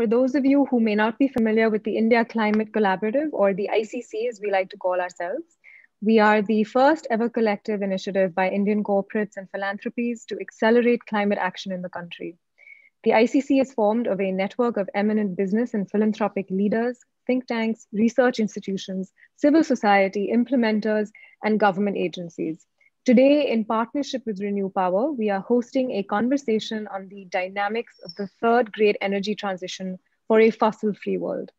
For those of you who may not be familiar with the India Climate Collaborative, or the ICC as we like to call ourselves, we are the first ever collective initiative by Indian corporates and philanthropies to accelerate climate action in the country. The ICC is formed of a network of eminent business and philanthropic leaders, think tanks, research institutions, civil society, implementers, and government agencies. Today, in partnership with Renew Power, we are hosting a conversation on the dynamics of the third great energy transition for a fossil-free world.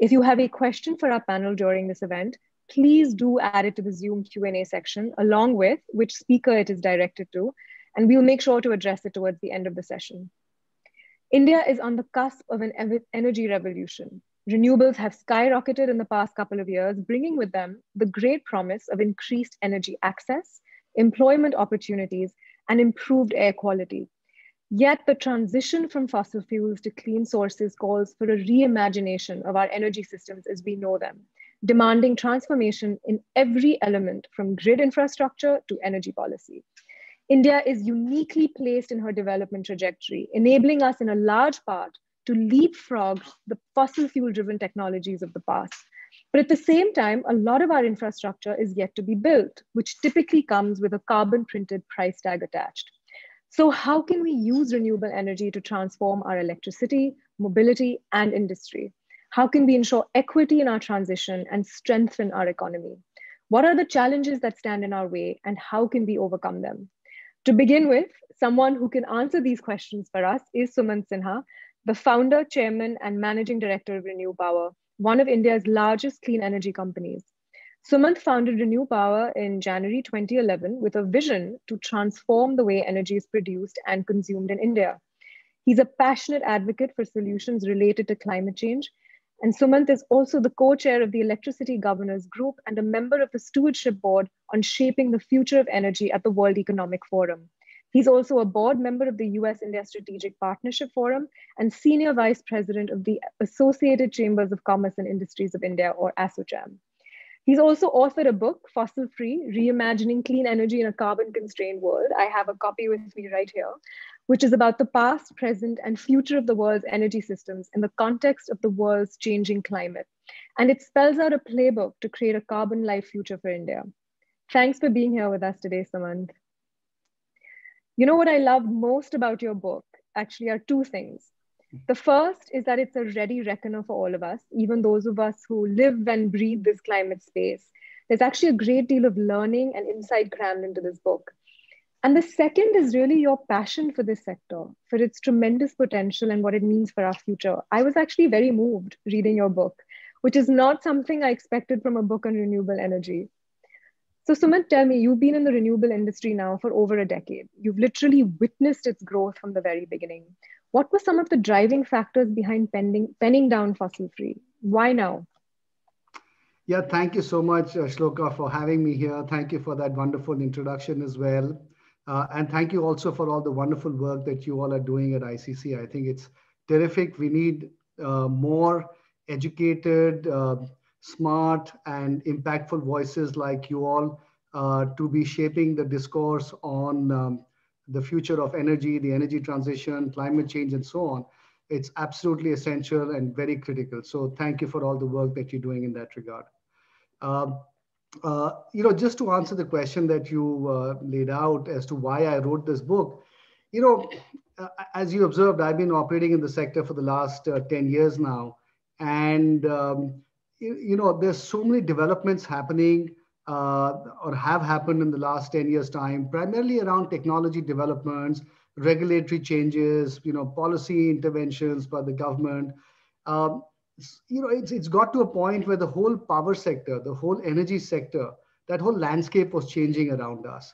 If you have a question for our panel during this event, please do add it to the Zoom Q&A section along with which speaker it is directed to, and we'll make sure to address it towards the end of the session. India is on the cusp of an energy revolution. Renewables have skyrocketed in the past couple of years, bringing with them the great promise of increased energy access, employment opportunities, and improved air quality. Yet the transition from fossil fuels to clean sources calls for a reimagination of our energy systems as we know them demanding transformation in every element from grid infrastructure to energy policy. India is uniquely placed in her development trajectory, enabling us in a large part to leapfrog the fossil fuel driven technologies of the past. But at the same time, a lot of our infrastructure is yet to be built, which typically comes with a carbon printed price tag attached. So how can we use renewable energy to transform our electricity, mobility, and industry? How can we ensure equity in our transition and strengthen our economy? What are the challenges that stand in our way and how can we overcome them? To begin with, someone who can answer these questions for us is Sumant Sinha, the founder, chairman, and managing director of Renew Power, one of India's largest clean energy companies. Sumant founded Renew Power in January 2011 with a vision to transform the way energy is produced and consumed in India. He's a passionate advocate for solutions related to climate change and Sumant is also the co-chair of the Electricity Governors Group and a member of the Stewardship Board on shaping the future of energy at the World Economic Forum. He's also a board member of the US India Strategic Partnership Forum and senior vice president of the Associated Chambers of Commerce and Industries of India, or ASSOCHAM. He's also authored a book, Fossil Free Reimagining Clean Energy in a Carbon Constrained World. I have a copy with me right here, which is about the past, present, and future of the world's energy systems in the context of the world's changing climate. And it spells out a playbook to create a carbon life future for India. Thanks for being here with us today, Sumant. You know what I love most about your book actually are two things. The first is that it's a ready reckoner for all of us, even those of us who live and breathe this climate space. There's actually a great deal of learning and insight crammed into this book. And the second is really your passion for this sector, for its tremendous potential and what it means for our future. I was actually very moved reading your book, which is not something I expected from a book on renewable energy. So, Sumit, tell me, you've been in the renewable industry now for over a decade. You've literally witnessed its growth from the very beginning. What were some of the driving factors behind pending, penning down fossil free? Why now? Yeah, thank you so much, Shloka, for having me here. Thank you for that wonderful introduction as well. Uh, and thank you also for all the wonderful work that you all are doing at ICC. I think it's terrific. We need uh, more educated, uh, smart, and impactful voices like you all uh, to be shaping the discourse on um, the future of energy, the energy transition, climate change, and so on. It's absolutely essential and very critical. So thank you for all the work that you're doing in that regard. Um, uh, you know, just to answer the question that you uh, laid out as to why I wrote this book, you know, uh, as you observed, I've been operating in the sector for the last uh, 10 years now. And, um, you, know, there's so many developments happening uh, or have happened in the last 10 years time, primarily around technology developments, regulatory changes, you know, policy interventions by the government. Um, you know, it's, it's got to a point where the whole power sector, the whole energy sector, that whole landscape was changing around us.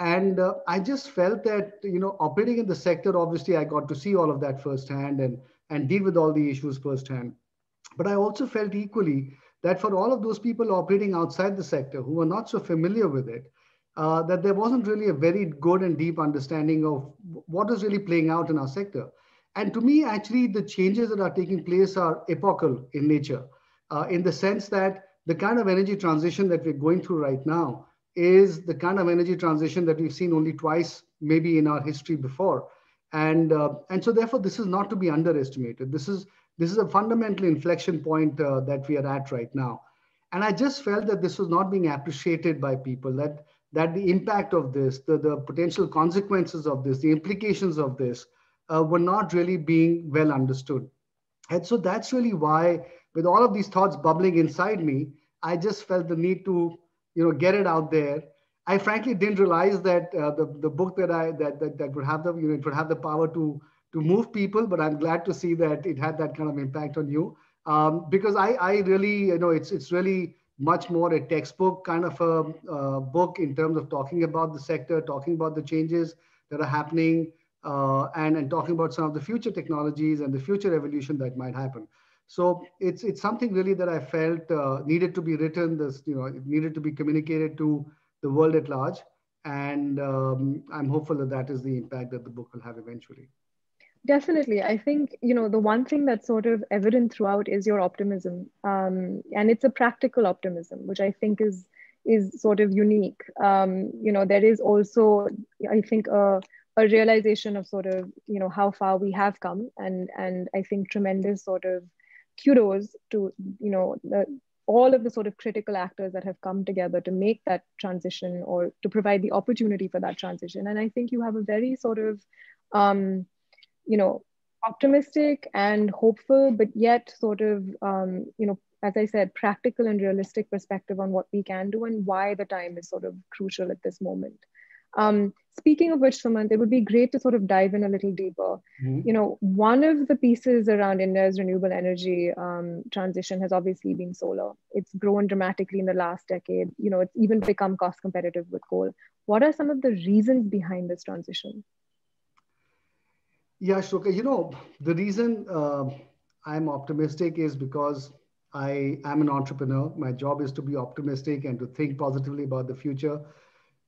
And uh, I just felt that, you know, operating in the sector, obviously I got to see all of that firsthand and, and deal with all the issues firsthand. But I also felt equally that for all of those people operating outside the sector who were not so familiar with it, uh, that there wasn't really a very good and deep understanding of what is really playing out in our sector. And to me, actually, the changes that are taking place are epochal in nature, uh, in the sense that the kind of energy transition that we're going through right now is the kind of energy transition that we've seen only twice, maybe in our history before. And, uh, and so therefore, this is not to be underestimated. This is, this is a fundamental inflection point uh, that we are at right now. And I just felt that this was not being appreciated by people, that, that the impact of this, the, the potential consequences of this, the implications of this uh, were not really being well understood. And so that's really why, with all of these thoughts bubbling inside me, I just felt the need to, you know, get it out there. I frankly didn't realize that uh, the, the book that I that, that that would have the you know it would have the power to to move people. But I'm glad to see that it had that kind of impact on you um, because I I really you know it's it's really much more a textbook kind of a uh, book in terms of talking about the sector, talking about the changes that are happening, uh, and, and talking about some of the future technologies and the future evolution that might happen. So it's it's something really that I felt uh, needed to be written. This you know it needed to be communicated to the world at large, and um, I'm hopeful that that is the impact that the book will have eventually. Definitely, I think you know the one thing that's sort of evident throughout is your optimism, um, and it's a practical optimism, which I think is is sort of unique. Um, you know, there is also I think a a realization of sort of you know how far we have come. And and i think tremendous sort of kudos to you know the, all of the sort of critical actors that have come together to make that transition or to provide the opportunity for that transition. And i think you have a very sort of um, you know optimistic and hopeful but yet sort of um, you know as i said practical and realistic perspective on what we can do and why the time is sort of crucial at this moment um, speaking of which, Sumant, it would be great to sort of dive in a little deeper. Mm-hmm. You know, one of the pieces around India's renewable energy um, transition has obviously been solar. It's grown dramatically in the last decade. You know, it's even become cost competitive with coal. What are some of the reasons behind this transition? Yeah, Shloka, you know, the reason uh, I'm optimistic is because I am an entrepreneur. My job is to be optimistic and to think positively about the future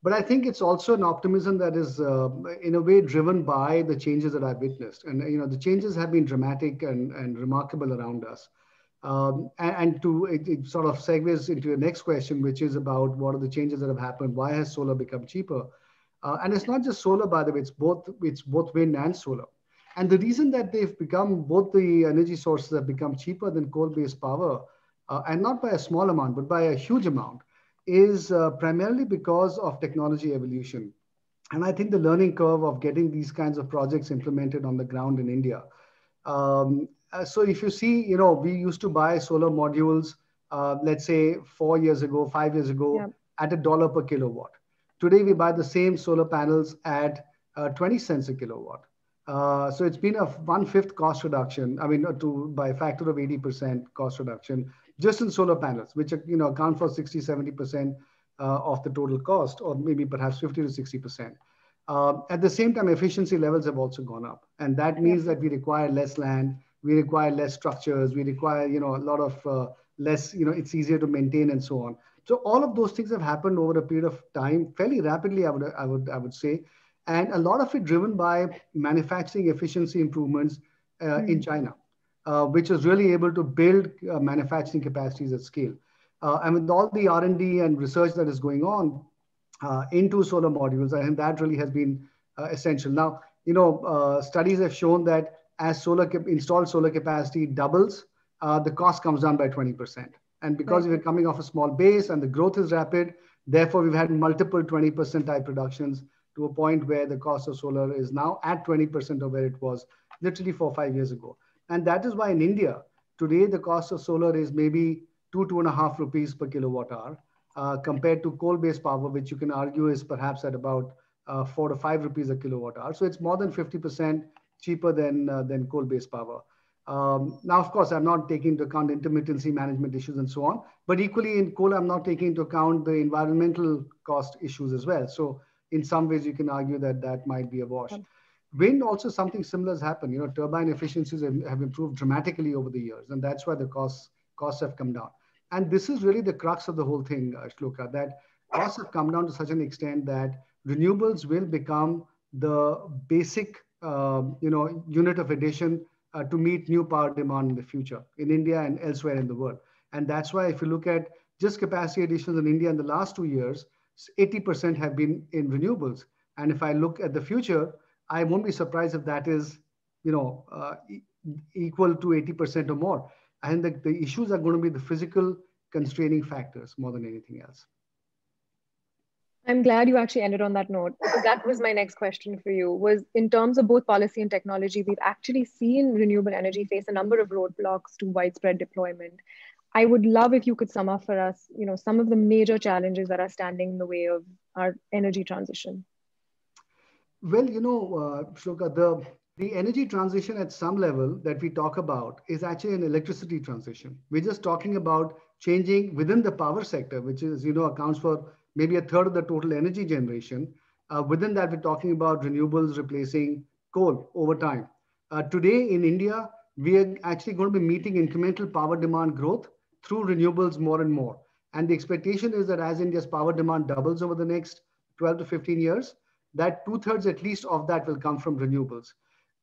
but I think it's also an optimism that is, uh, in a way, driven by the changes that I've witnessed. And you know, the changes have been dramatic and, and remarkable around us. Um, and, and, to it, it, sort of segues into your next question, which is about what are the changes that have happened? Why has solar become cheaper? Uh, and it's not just solar, by the way. It's both. It's both wind and solar. And the reason that they've become both the energy sources have become cheaper than coal-based power, uh, and not by a small amount, but by a huge amount, is uh, primarily because of technology evolution. And I think the learning curve of getting these kinds of projects implemented on the ground in India. Um, uh, so if you see, you know, we used to buy solar modules, uh, let's say four years ago, five years ago, yeah. at a dollar per kilowatt. Today, we buy the same solar panels at uh, 20 cents a kilowatt. Uh, so it's been a one-fifth cost reduction. I mean, to by a factor of 80% cost reduction just in solar panels, which you know account for 60, 70% uh, of the total cost, or maybe perhaps 50 to 60%. Uh, at the same time, efficiency levels have also gone up. And that means that we require less land, we require less structures, we require, you know, a lot of uh, less, you know, it's easier to maintain and so on. So all of those things have happened over a period of time, fairly rapidly, I would, I would, I would say. And a lot of it driven by manufacturing efficiency improvements uh, mm. in China uh, which is really able to build uh, manufacturing capacities at scale. Uh, and with all the R&D and research that is going on uh, into solar modules, I think that really has been uh, essential. Now, you know, studies have shown that as solar installed solar capacity doubles, the cost comes down by 20%. And because right. we're coming off a small base and the growth is rapid, therefore we've had multiple 20% type reductions to a point where the cost of solar is now at 20% of where it was literally four or five years ago. And that is why in India, today the cost of solar is maybe two, two and a half rupees per kilowatt hour, uh, compared to coal-based power, which you can argue is perhaps at about uh, four to five rupees a kilowatt hour. So it's more than 50% cheaper than, uh, than coal-based power. Um, now, of course, I'm not taking into account intermittency management issues and so on, but equally in coal, I'm not taking into account the environmental cost issues as well. So in some ways, you can argue that that might be a wash. Wind also something similar has happened. You know, turbine efficiencies have, have improved dramatically over the years, and that's why the costs costs have come down. And this is really the crux of the whole thing, uh, Shloka, that costs have come down to such an extent that renewables will become the basic, uh, you know, unit of addition uh, to meet new power demand in the future in India and elsewhere in the world. And that's why if you look at just capacity additions in India in the last two years, 80% have been in renewables. And if I look at the future, I won't be surprised if that is, you know, uh, e equal to 80% or more. And the, the issues are going to be the physical constraining factors more than anything else. I'm glad you actually ended on that note that was my next question for you was in terms of both policy and technology we've actually seen renewable energy face a number of roadblocks to widespread deployment I would love if you could sum up for us, you know, some of the major challenges that are standing in the way of our energy transition. Well, you know, uh, Shloka, the the energy transition at some level that we talk about is actually an electricity transition. We're just talking about changing within the power sector, which is, you know, accounts for maybe a third of the total energy generation. Uh, within that, we're talking about renewables replacing coal over time. Uh, today in India, we are actually going to be meeting incremental power demand growth through renewables more and more. And the expectation is that as India's power demand doubles over the next 12 to 15 years, that two thirds at least of that will come from renewables.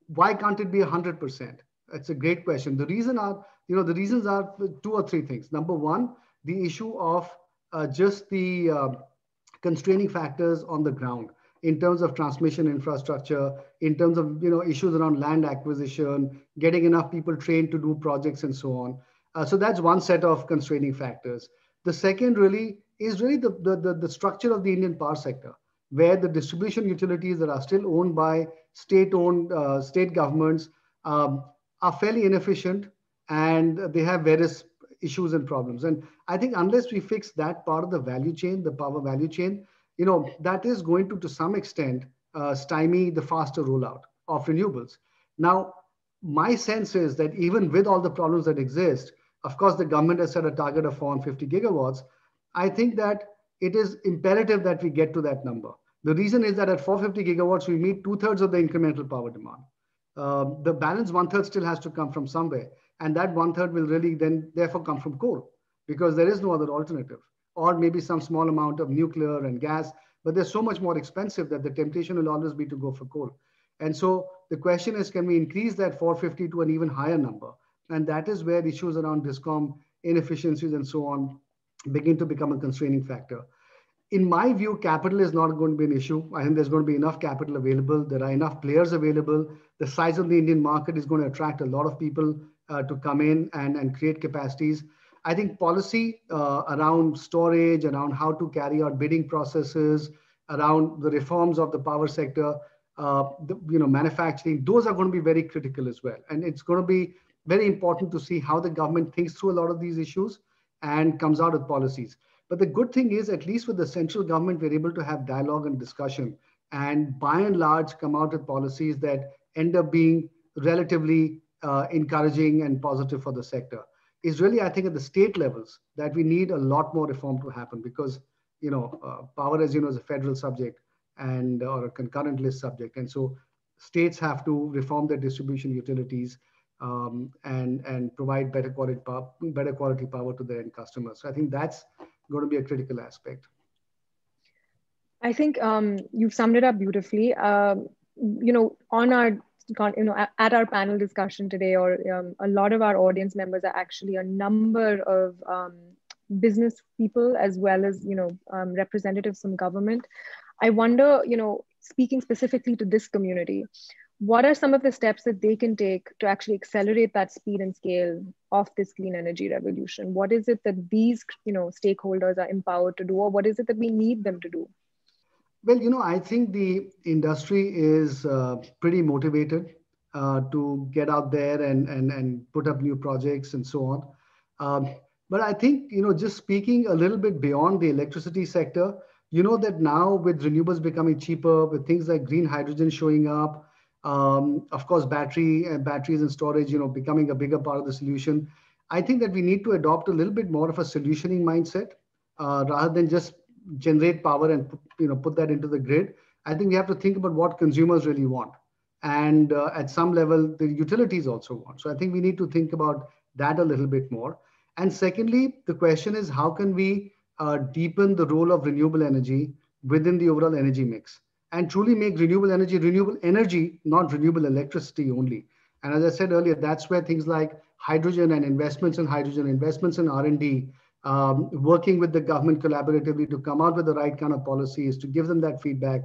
Why can't it be 100%? That's a great question. The reason are, you know, the reasons are two or three things. Number one, the issue of uh, just the uh, constraining factors on the ground in terms of transmission infrastructure, in terms of you know issues around land acquisition, getting enough people trained to do projects and so on. Uh, so that's one set of constraining factors. The second really is really the, the, the, the, structure of the Indian power sector, where the distribution utilities that are still owned by state-owned uh, state governments um, are fairly inefficient and they have various issues and problems. And I think unless we fix that part of the value chain, the power value chain, you know, that is going to, to some extent, uh, stymie the faster rollout of renewables. Now, my sense is that even with all the problems that exist, of course, the government has set a target of 450 gigawatts. I think that it is imperative that we get to that number. The reason is that at 450 gigawatts, we meet two thirds of the incremental power demand. Uh, the balance one third still has to come from somewhere. And that one third will really then therefore come from coal because there is no other alternative or maybe some small amount of nuclear and gas, but they're so much more expensive that the temptation will always be to go for coal. And so the question is, can we increase that 450 to an even higher number? And that is where issues around DISCOM inefficiencies and so on begin to become a constraining factor. In my view, capital is not going to be an issue. I think there's going to be enough capital available. There are enough players available. The size of the Indian market is going to attract a lot of people uh, to come in and, and create capacities. I think policy uh, around storage, around how to carry out bidding processes, around the reforms of the power sector, the, you know, manufacturing, those are going to be very critical as well. And it's going to be very important to see how the government thinks through a lot of these issues and comes out with policies. But the good thing is, at least with the central government, we're able to have dialogue and discussion and by and large come out with policies that end up being relatively uh, encouraging and positive for the sector. Is really, I think, at the state levels that we need a lot more reform to happen because, you know, uh, power, as you know, is a federal subject and or a concurrent list subject. And so states have to reform their distribution utilities um, and and provide better quality power, better quality power to their end customers. So I think that's going to be a critical aspect. I think um, you've summed it up beautifully. Um, you know, on our you know at our panel discussion today, or um, a lot of our audience members are actually a number of um, business people as well as you know representatives from government. I wonder, you know, speaking specifically to this community, what are some of the steps that they can take to actually accelerate that speed and scale of this clean energy revolution? What is it that these you know stakeholders are empowered to do or what is it that we need them to do? Well you know i think the industry is uh, pretty motivated uh, to get out there and, and and put up new projects and so on. Um, but i think you know just speaking a little bit beyond the electricity sector you know that now with renewables becoming cheaper with things like green hydrogen showing up um, of course, battery and batteries and storage, you know, becoming a bigger part of the solution. I think that we need to adopt a little bit more of a solutioning mindset uh, rather than just generate power and you know put that into the grid. I think we have to think about what consumers really want, and uh, at some level, the utilities also want. So I think we need to think about that a little bit more. And secondly, the question is how can we uh, deepen the role of renewable energy within the overall energy mix? and truly make renewable energy renewable energy, not renewable electricity only. And as I said earlier, that's where things like hydrogen and investments in hydrogen, investments in R&D, um, working with the government collaboratively to come out with the right kind of policies, to give them that feedback.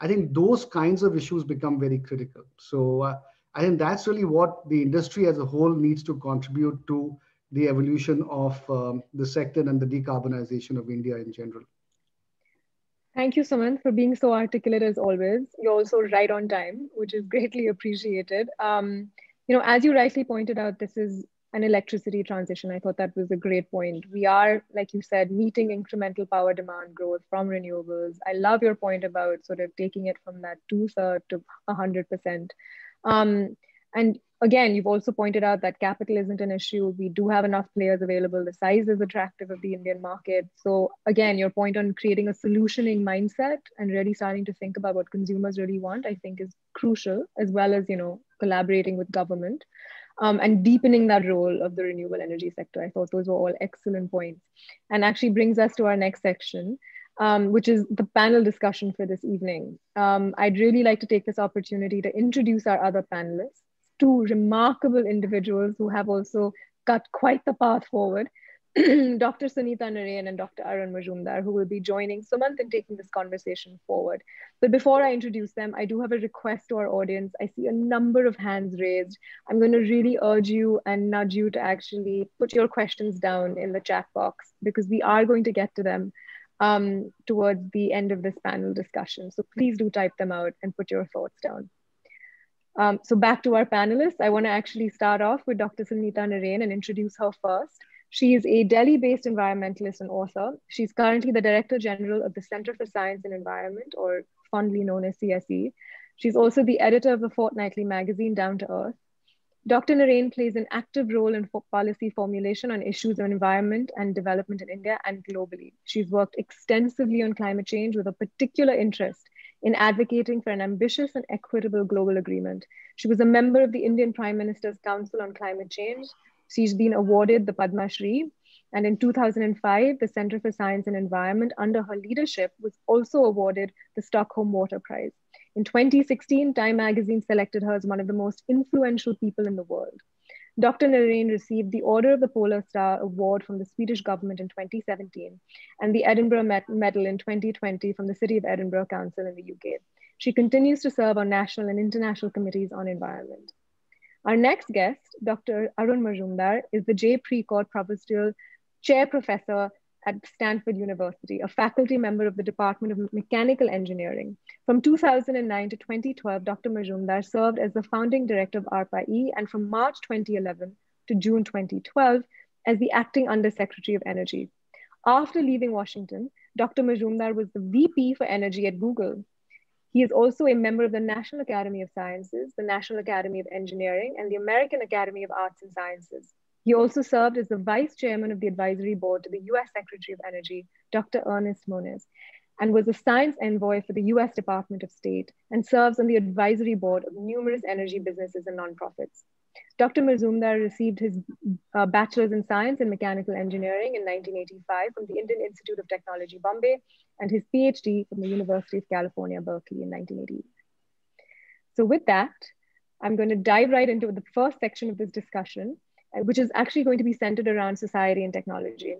I think those kinds of issues become very critical. So uh, I think that's really what the industry as a whole needs to contribute to the evolution of um, the sector and the decarbonization of India in general. Thank you, Sumant, for being so articulate as always. You're also right on time, which is greatly appreciated. Um, you know, as you rightly pointed out, this is an electricity transition. I thought that was a great point. We are, like you said, meeting incremental power demand growth from renewables. I love your point about sort of taking it from that two third to 100%. Um, and again, you've also pointed out that capital isn't an issue. We do have enough players available. The size is attractive of the Indian market. So again, your point on creating a solutioning mindset and really starting to think about what consumers really want, I think is crucial, as well as, you know, collaborating with government. Um, and deepening that role of the renewable energy sector. I thought those were all excellent points. And actually brings us to our next section, um, which is the panel discussion for this evening. Um, I'd really like to take this opportunity to introduce our other panelists two remarkable individuals who have also cut quite the path forward. Dr. Sunita Narain and Dr. Arun Majumdar, who will be joining Sumant in taking this conversation forward. But before I introduce them, I do have a request to our audience. I see a number of hands raised. I'm going to really urge you and nudge you to actually put your questions down in the chat box because we are going to get to them um, towards the end of this panel discussion. So please do type them out and put your thoughts down. Um, so back to our panelists, I want to actually start off with Dr. Sunita Narain and introduce her first. She is a Delhi-based environmentalist and author. She's currently the Director General of the Center for Science and Environment, or fondly known as CSE. She's also the editor of the fortnightly magazine Down to Earth. Dr. Narain plays an active role in policy formulation on issues of environment and development in India and globally. She's worked extensively on climate change with a particular interest in advocating for an ambitious and equitable global agreement. She was a member of the Indian Prime Minister's Council on Climate Change. She's been awarded the Padma Shri. And in 2005, the Center for Science and Environment, under her leadership, was also awarded the Stockholm Water Prize. In 2016, Time magazine selected her as one of the most influential people in the world. Dr. Narain received the Order of the Polar Star Award from the Swedish government in 2017 and the Edinburgh Medal in 2020 from the City of Edinburgh Council in the UK. She continues to serve on national and international committees on environment. Our next guest, Dr. Arun Majumdar, is the Jay Precourt Provostial Chair Professor at Stanford University, a faculty member of the Department of Mechanical Engineering. From 2009 to 2012, Dr. Majumdar served as the founding director of ARPA-E and from March 2011 to June 2012 as the acting undersecretary of energy. After leaving Washington, Dr. Majumdar was the VP for energy at Google. He is also a member of the National Academy of Sciences, the National Academy of Engineering, and the American Academy of Arts and Sciences. He also served as the vice chairman of the advisory board to the US Secretary of Energy, Dr. Ernest Moniz, and was a science envoy for the US Department of State and serves on the advisory board of numerous energy businesses and nonprofits. Dr. Majumdar received his uh, bachelor's in science and mechanical engineering in 1985 from the Indian Institute of Technology, Bombay, and his PhD from the University of California, Berkeley in 1988. So with that, I'm going to dive right into the first section of this discussion, which is actually going to be centered around society and technology.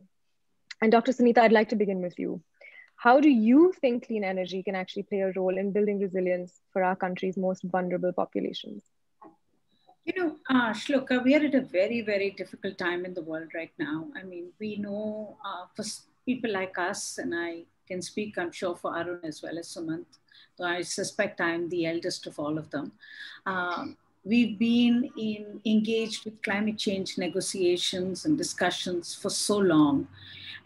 And Dr. Sunita, I'd like to begin with you. How do you think clean energy can actually play a role in building resilience for our country's most vulnerable populations? You know, uh, we are at a very, very difficult time in the world right now. I mean, we know uh, for people like us, and I can speak, I'm sure, for Arun as well as Sumant, though I suspect I'm the eldest of all of them. Um, We've been in, engaged with climate change negotiations and discussions for so long.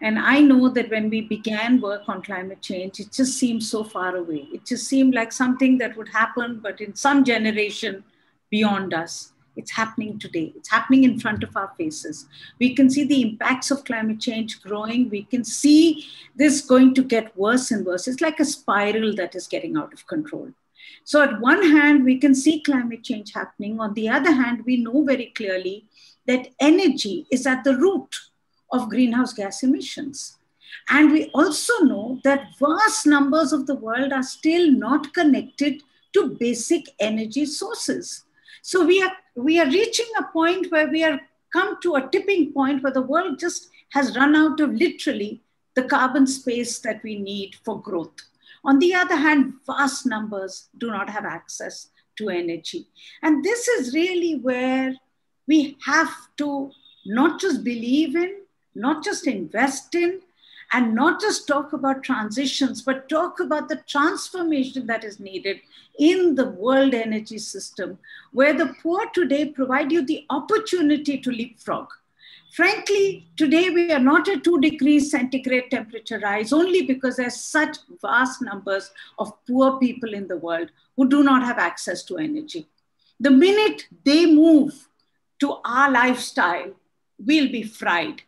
And I know that when we began work on climate change, it just seemed so far away. It just seemed like something that would happen, but in some generation beyond us. It's happening today. It's happening in front of our faces. We can see the impacts of climate change growing. We can see this going to get worse and worse. It's like a spiral that is getting out of control. So, at one hand, we can see climate change happening. On the other hand, we know very clearly that energy is at the root of greenhouse gas emissions. And we also know that vast numbers of the world are still not connected to basic energy sources. So we are we are reaching a point where we are come to a tipping point where the world just has run out of literally the carbon space that we need for growth On the other hand, vast numbers do not have access to energy. And this is really where we have to not just believe in, not just invest in, and not just talk about transitions, but talk about the transformation that is needed in the world energy system, where the poor today provide you the opportunity to leapfrog. Frankly, today we are not at two degrees centigrade temperature rise only because there's such vast numbers of poor people in the world who do not have access to energy. The minute they move to our lifestyle, we'll be fried.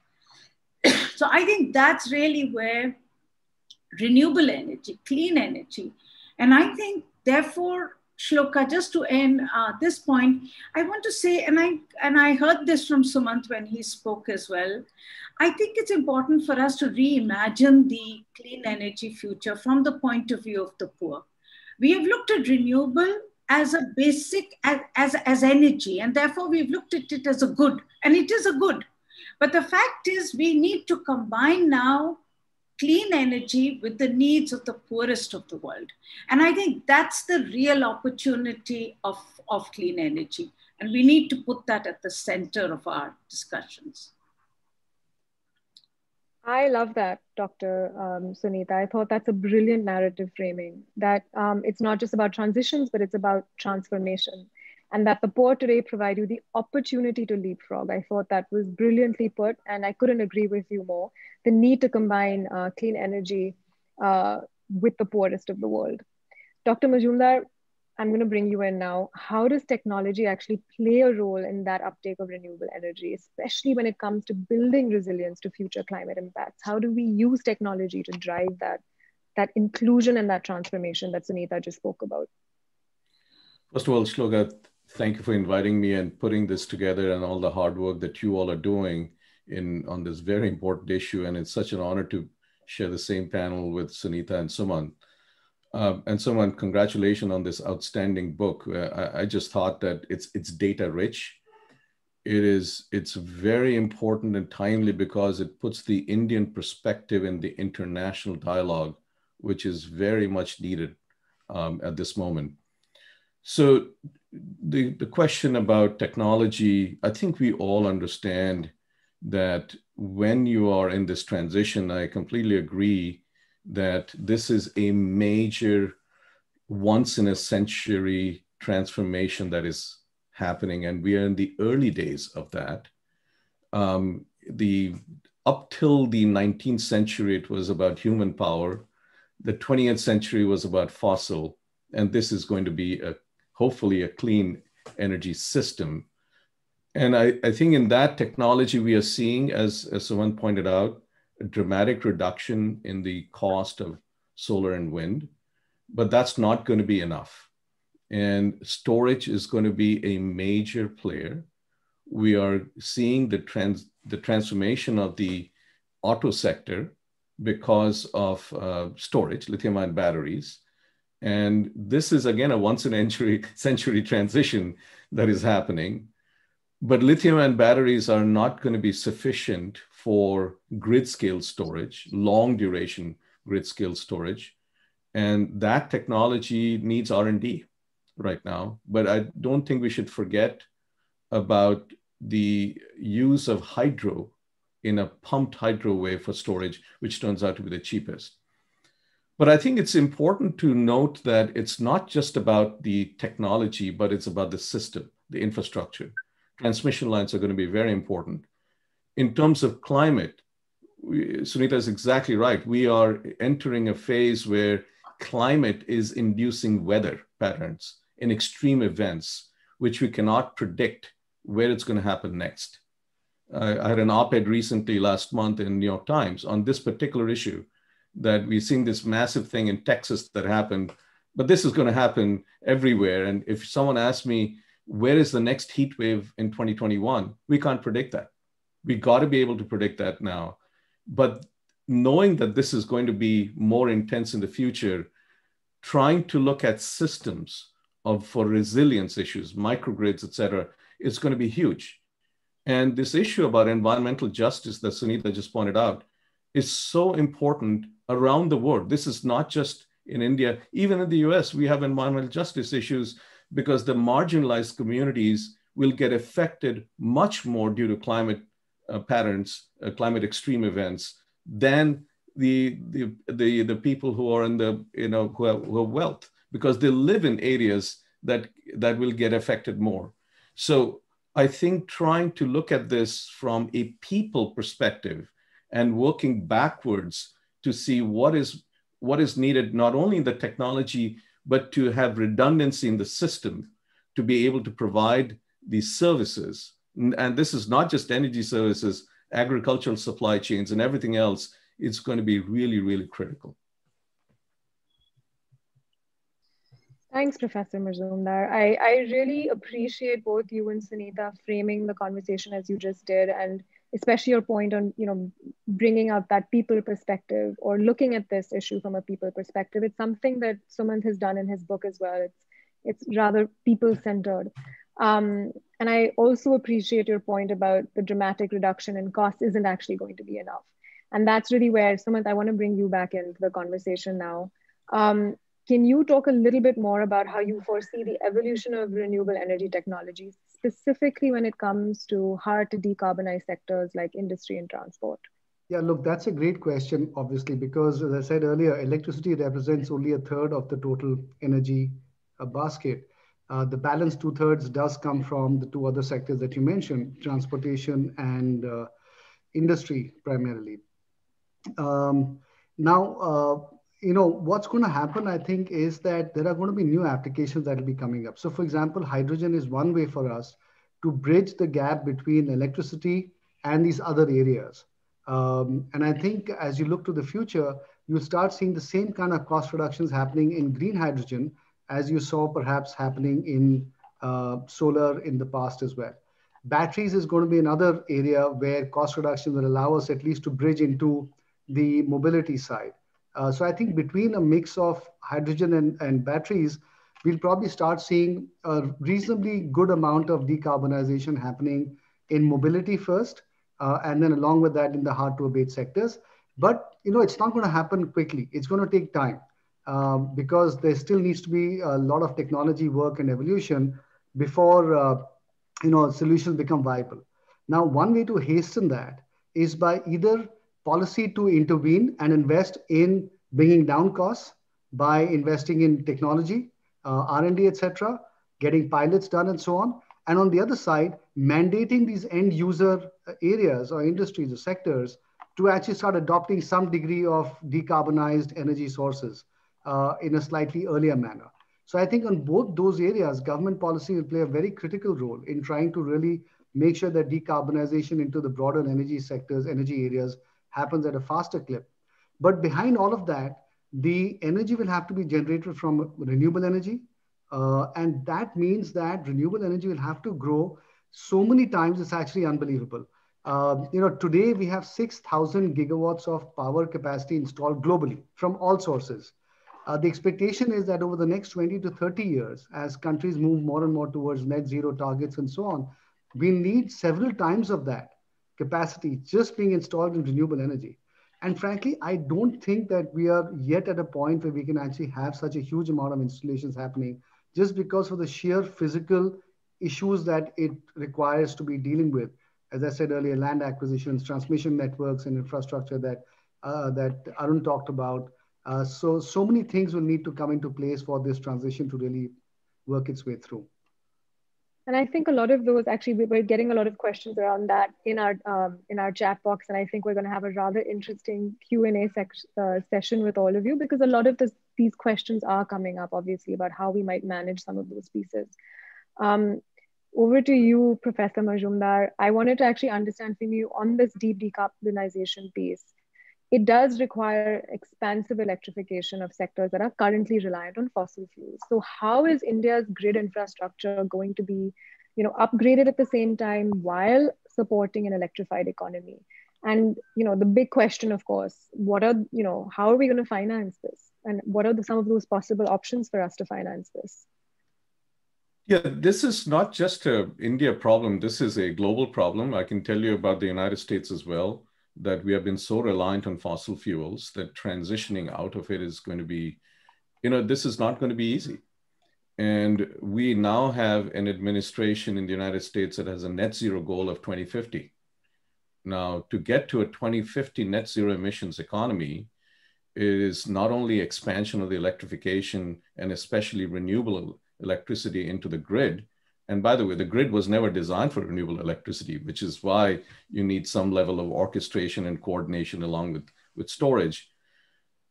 so I think that's really where renewable energy, clean energy, and I think therefore Shloka, just to end uh, this point, I want to say, and I and I heard this from Sumant when he spoke as well. I think it's important for us to reimagine the clean energy future from the point of view of the poor. We have looked at renewable as a basic as, as, as energy, and therefore we've looked at it as a good, and it is a good. But the fact is, we need to combine now clean energy with the needs of the poorest of the world. And I think that's the real opportunity of, of clean energy. And we need to put that at the center of our discussions. I love that, Dr. Um, Sunita. I thought that's a brilliant narrative framing that um, it's not just about transitions, but it's about transformation and that the poor today provide you the opportunity to leapfrog. I thought that was brilliantly put, and I couldn't agree with you more. The need to combine uh, clean energy uh, with the poorest of the world. Dr. Majumdar, I'm going to bring you in now. How does technology actually play a role in that uptake of renewable energy, especially when it comes to building resilience to future climate impacts? How do we use technology to drive that, that inclusion and that transformation that Sunita just spoke about? First of all, Shloka, thank you for inviting me and putting this together and all the hard work that you all are doing in on this very important issue. And it's such an honor to share the same panel with Sunita and Sumant. Uh, and Sumant, congratulations on this outstanding book. Uh, I, I, just thought that it's it's data rich. It is it's very important and timely because it puts the Indian perspective in the international dialogue, which is very much needed um, at this moment. So the, the question about technology, I think we all understand that when you are in this transition, I completely agree that this is a major once in a century transformation that is happening. And we are in the early days of that. Um, the up till the 19th century, it was about human power. The 20th century was about fossil. And this is going to be a hopefully a clean energy system. And I, I think in that technology, we are seeing, as, as someone pointed out, a dramatic reduction in the cost of solar and wind, but that's not going to be enough. And storage is going to be a major player. We are seeing the, trans, the transformation of the auto sector because of uh, storage, lithium ion batteries. And this is again a once in a century, century transition that is happening. But lithium ion batteries are not going to be sufficient for grid scale storage, long duration grid scale storage. And that technology needs R&D right now. But I don't think we should forget about the use of hydro in a pumped hydro way for storage, which turns out to be the cheapest. But I think it's important to note that it's not just about the technology, but it's about the system, the infrastructure. Transmission lines are going to be very important. In terms of climate, we, Sunita is exactly right. We are entering a phase where climate is inducing weather patterns in extreme events, which we cannot predict where it's going to happen next. I had an op ed recently last month in New York Times on this particular issue that we've seen this massive thing in Texas that happened, but this is going to happen everywhere. And if someone asks me, where is the next heat wave in 2021? We can't predict that. We got to be able to predict that now. But knowing that this is going to be more intense in the future, trying to look at systems of for resilience issues, microgrids, et cetera, is going to be huge. And this issue about environmental justice that Sunita just pointed out is so important around the world. This is not just in India. Even in the US, we have environmental justice issues because the marginalized communities will get affected much more due to climate uh, patterns, uh, climate extreme events, than the, the, the, the people who are in the, you know, who have, who have wealth because they live in areas that, that will get affected more. So I think trying to look at this from a people perspective and working backwards to see what is what is needed not only in the technology but to have redundancy in the system to be able to provide these services. And this is not just energy services agricultural supply chains and everything else. It's going to be really really critical. Thanks, Professor Majumdar. I, I really appreciate both you and Sunita framing the conversation as you just did, and especially your point on you know bringing out that people perspective or looking at this issue from a people perspective. It's something that Sumant has done in his book as well. It's it's rather people centered. Um, and I also appreciate your point about the dramatic reduction in cost isn't actually going to be enough. And that's really where, Sumant, I want to bring you back into the conversation now. Um, can you talk a little bit more about how you foresee the evolution of renewable energy technologies, specifically when it comes to hard to decarbonize sectors like industry and transport? Yeah, look, that's a great question, obviously, because as I said earlier, electricity represents only a third of the total energy uh, basket. Uh, the balance two thirds does come from the two other sectors that you mentioned, transportation and uh, industry primarily. Um, now, uh, you know, what's going to happen, I think, is that there are going to be new applications that will be coming up. So, for example, hydrogen is one way for us to bridge the gap between electricity and these other areas. Um, and I think as you look to the future, you'll start seeing the same kind of cost reductions happening in green hydrogen as you saw perhaps happening in uh, solar in the past as well. Batteries is going to be another area where cost reduction will allow us at least to bridge into the mobility side. Uh, so I think between a mix of hydrogen and, and batteries, we'll probably start seeing a reasonably good amount of decarbonization happening in mobility first, uh, and then along with that in the hard to abate sectors. But you know, it's not going to happen quickly. It's going to take time um, because there still needs to be a lot of technology work and evolution before uh, you know solutions become viable. Now, one way to hasten that is by either policy to intervene and invest in bringing down costs by investing in technology, uh, R&D, etc., getting pilots done and so on. And on the other side, mandating these end user areas or industries or sectors to actually start adopting some degree of decarbonized energy sources uh, in a slightly earlier manner. So I think on both those areas, government policy will play a very critical role in trying to really make sure that decarbonization into the broader energy sectors, energy areas happens at a faster clip. But behind all of that, the energy will have to be generated from renewable energy. Uh, and that means that renewable energy will have to grow so many times, it's actually unbelievable. Uh, you know, today we have 6,000 gigawatts of power capacity installed globally from all sources. Uh, the expectation is that over the next 20 to 30 years, as countries move more and more towards net zero targets and so on, we need several times of that capacity just being installed in renewable energy. And frankly, I don't think that we are yet at a point where we can actually have such a huge amount of installations happening just because of the sheer physical issues that it requires to be dealing with. As I said earlier, land acquisitions, transmission networks, and infrastructure that uh, that Arun talked about. Uh, so, so many things will need to come into place for this transition to really work its way through. And I think a lot of those actually we were getting a lot of questions around that in our um, in our chat box, and I think we're going to have a rather interesting Q and A uh, session with all of you because a lot of this, these questions are coming up, obviously, about how we might manage some of those pieces. Um, over to you, Professor Majumdar. I wanted to actually understand from you on this deep decarbonization piece it does require expansive electrification of sectors that are currently reliant on fossil fuels. So how is India's grid infrastructure going to be, you know, upgraded at the same time while supporting an electrified economy? And you know, the big question, of course, what are you know, how are we going to finance this? And what are the, some of those possible options for us to finance this? Yeah, this is not just a India problem. This is a global problem. I can tell you about the United States as well that we have been so reliant on fossil fuels that transitioning out of it is going to be you know, this is not going to be easy. And we now have an administration in the United States that has a net zero goal of 2050. Now, to get to a 2050 net zero emissions economy is not only expansion of the electrification and especially renewable electricity into the grid. And by the way, the grid was never designed for renewable electricity, which is why you need some level of orchestration and coordination along with, with storage.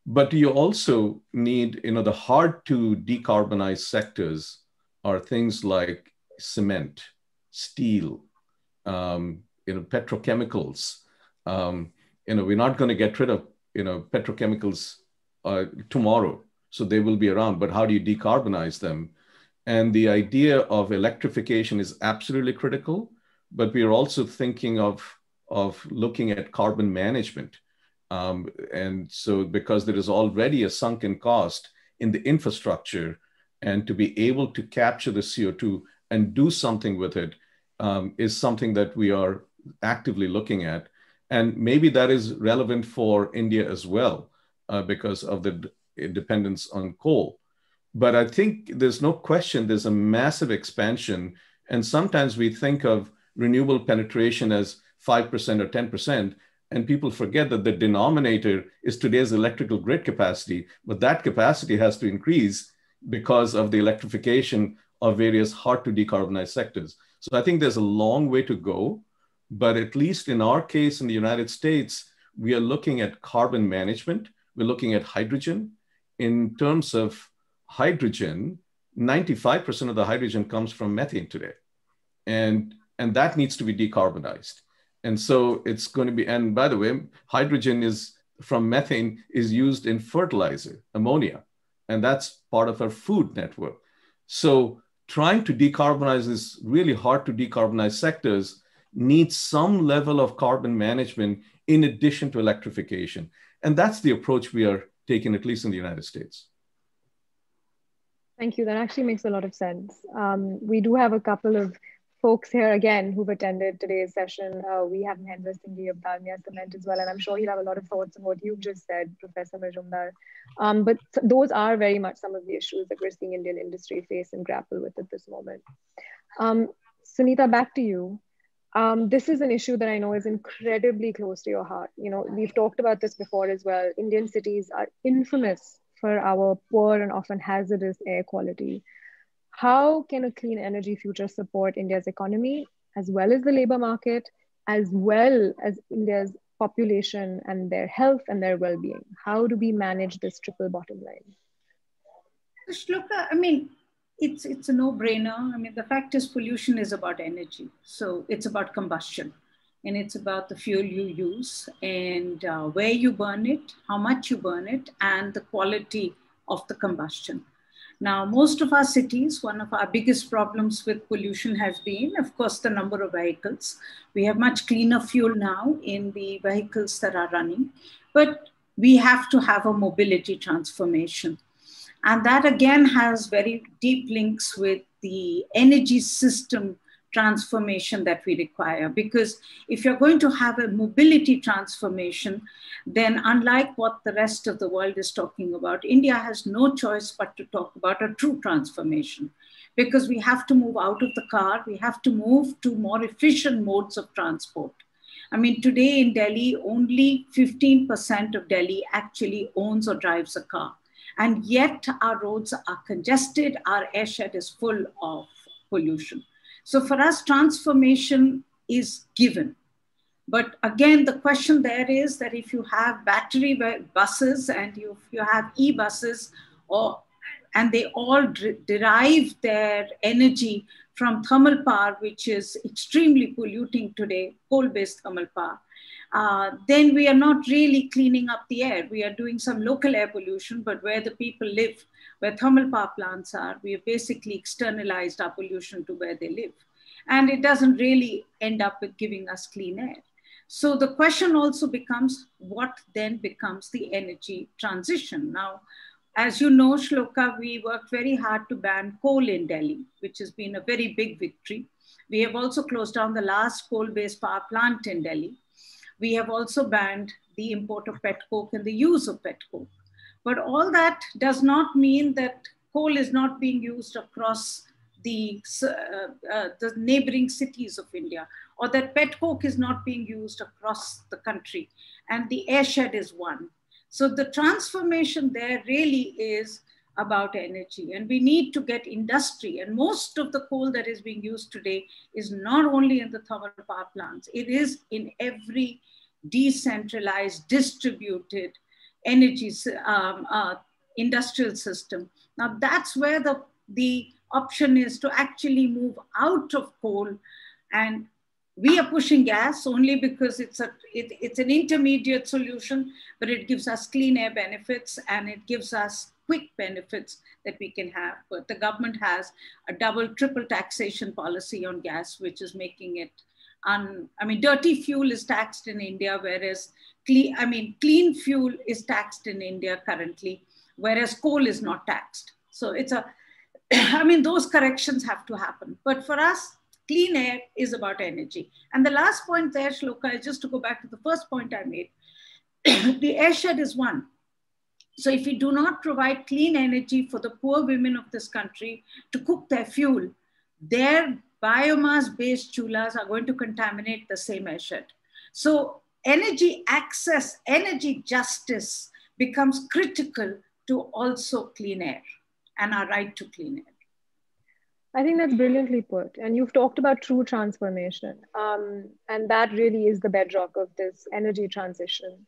But you also need, you know, the hard to decarbonize sectors are things like cement, steel, um, you know, petrochemicals. Um, you know, we're not going to get rid of, you know, petrochemicals uh, tomorrow. So they will be around, but how do you decarbonize them? And the idea of electrification is absolutely critical, but we are also thinking of, of looking at carbon management. Um, and so because there is already a sunken cost in the infrastructure and to be able to capture the CO2 and do something with it um, is something that we are actively looking at. And maybe that is relevant for India as well uh, because of the dependence on coal. But I think there's no question there's a massive expansion. And sometimes we think of renewable penetration as 5% or 10%, and people forget that the denominator is today's electrical grid capacity, but that capacity has to increase because of the electrification of various hard to decarbonize sectors. So I think there's a long way to go, but at least in our case in the United States, we are looking at carbon management, we're looking at hydrogen. In terms of hydrogen, 95% of the hydrogen comes from methane today. And, and that needs to be decarbonized. And so it's going to be, and by the way, hydrogen is from methane is used in fertilizer, ammonia, and that's part of our food network. So trying to decarbonize this really hard to decarbonize sectors needs some level of carbon management in addition to electrification. And that's the approach we are taking, at least in the United States. Thank you. That actually makes a lot of sense. Um, we do have a couple of folks here again who've attended today's session. Uh, we have Mahendra Singhi of Dalmia Cement as well, and I'm sure he'll have a lot of thoughts on what you've just said, Professor Majumdar. Um, but those are very much some of the issues that we're seeing Indian industry face and grapple with at this moment. Um, Sunita, back to you. Um, this is an issue that I know is incredibly close to your heart. You know, we've talked about this before as well. Indian cities are infamous for our poor and often hazardous air quality. How can a clean energy future support India's economy as well as the labor market, as well as India's population and their health and their well-being? How do we manage this triple bottom line? Shloka, uh, I mean, it's it's a no-brainer. I mean, the fact is pollution is about energy. So it's about combustion and it's about the fuel you use and uh, where you burn it, how much you burn it, and the quality of the combustion. Now, most of our cities, one of our biggest problems with pollution has been, of course, the number of vehicles. We have much cleaner fuel now in the vehicles that are running, but we have to have a mobility transformation. And that again has very deep links with the energy system transformation that we require. Because if you're going to have a mobility transformation, then unlike what the rest of the world is talking about, India has no choice but to talk about a true transformation. Because we have to move out of the car, we have to move to more efficient modes of transport. I mean, today in Delhi, only 15% of Delhi actually owns or drives a car. And yet our roads are congested, our airshed is full of pollution. So for us, transformation is given. But again, the question there is that if you have battery buses and you, you have e-buses, or and they all derive their energy from thermal power, which is extremely polluting today, coal-based thermal power, uh, then we are not really cleaning up the air. We are doing some local air pollution, but where the people live, where thermal power plants are, we have basically externalized our pollution to where they live. And it doesn't really end up with giving us clean air. So the question also becomes what then becomes the energy transition? Now, as you know, Shloka, we worked very hard to ban coal in Delhi, which has been a very big victory. We have also closed down the last coal based power plant in Delhi we have also banned the import of pet coke and the use of pet coke. But all that does not mean that coal is not being used across the, uh, uh, the neighboring cities of India, or that pet coke is not being used across the country. And the airshed is one. So the transformation there really is about energy. And we need to get industry. And most of the coal that is being used today is not only in the thermal power plants, it is in every decentralized, distributed energy um, uh, industrial system. Now that's where the, the option is to actually move out of coal. And we are pushing gas only because it's a it, it's an intermediate solution but it gives us clean air benefits and it gives us quick benefits that we can have. But the government has a double triple taxation policy on gas which is making it un, i mean dirty fuel is taxed in india whereas clean i mean clean fuel is taxed in india currently whereas coal is not taxed. So it's a I mean, those corrections have to happen. But for us, clean air is about energy. And the last point there, Shloka, is just to go back to the first point I made. the airshed is one. So if we do not provide clean energy for the poor women of this country to cook their fuel, their biomass-based chulas are going to contaminate the same airshed. So energy access, energy justice becomes critical to also clean air and our right to clean air. I think that's brilliantly put. And you've talked about true transformation. Um, and that really is the bedrock of this energy transition.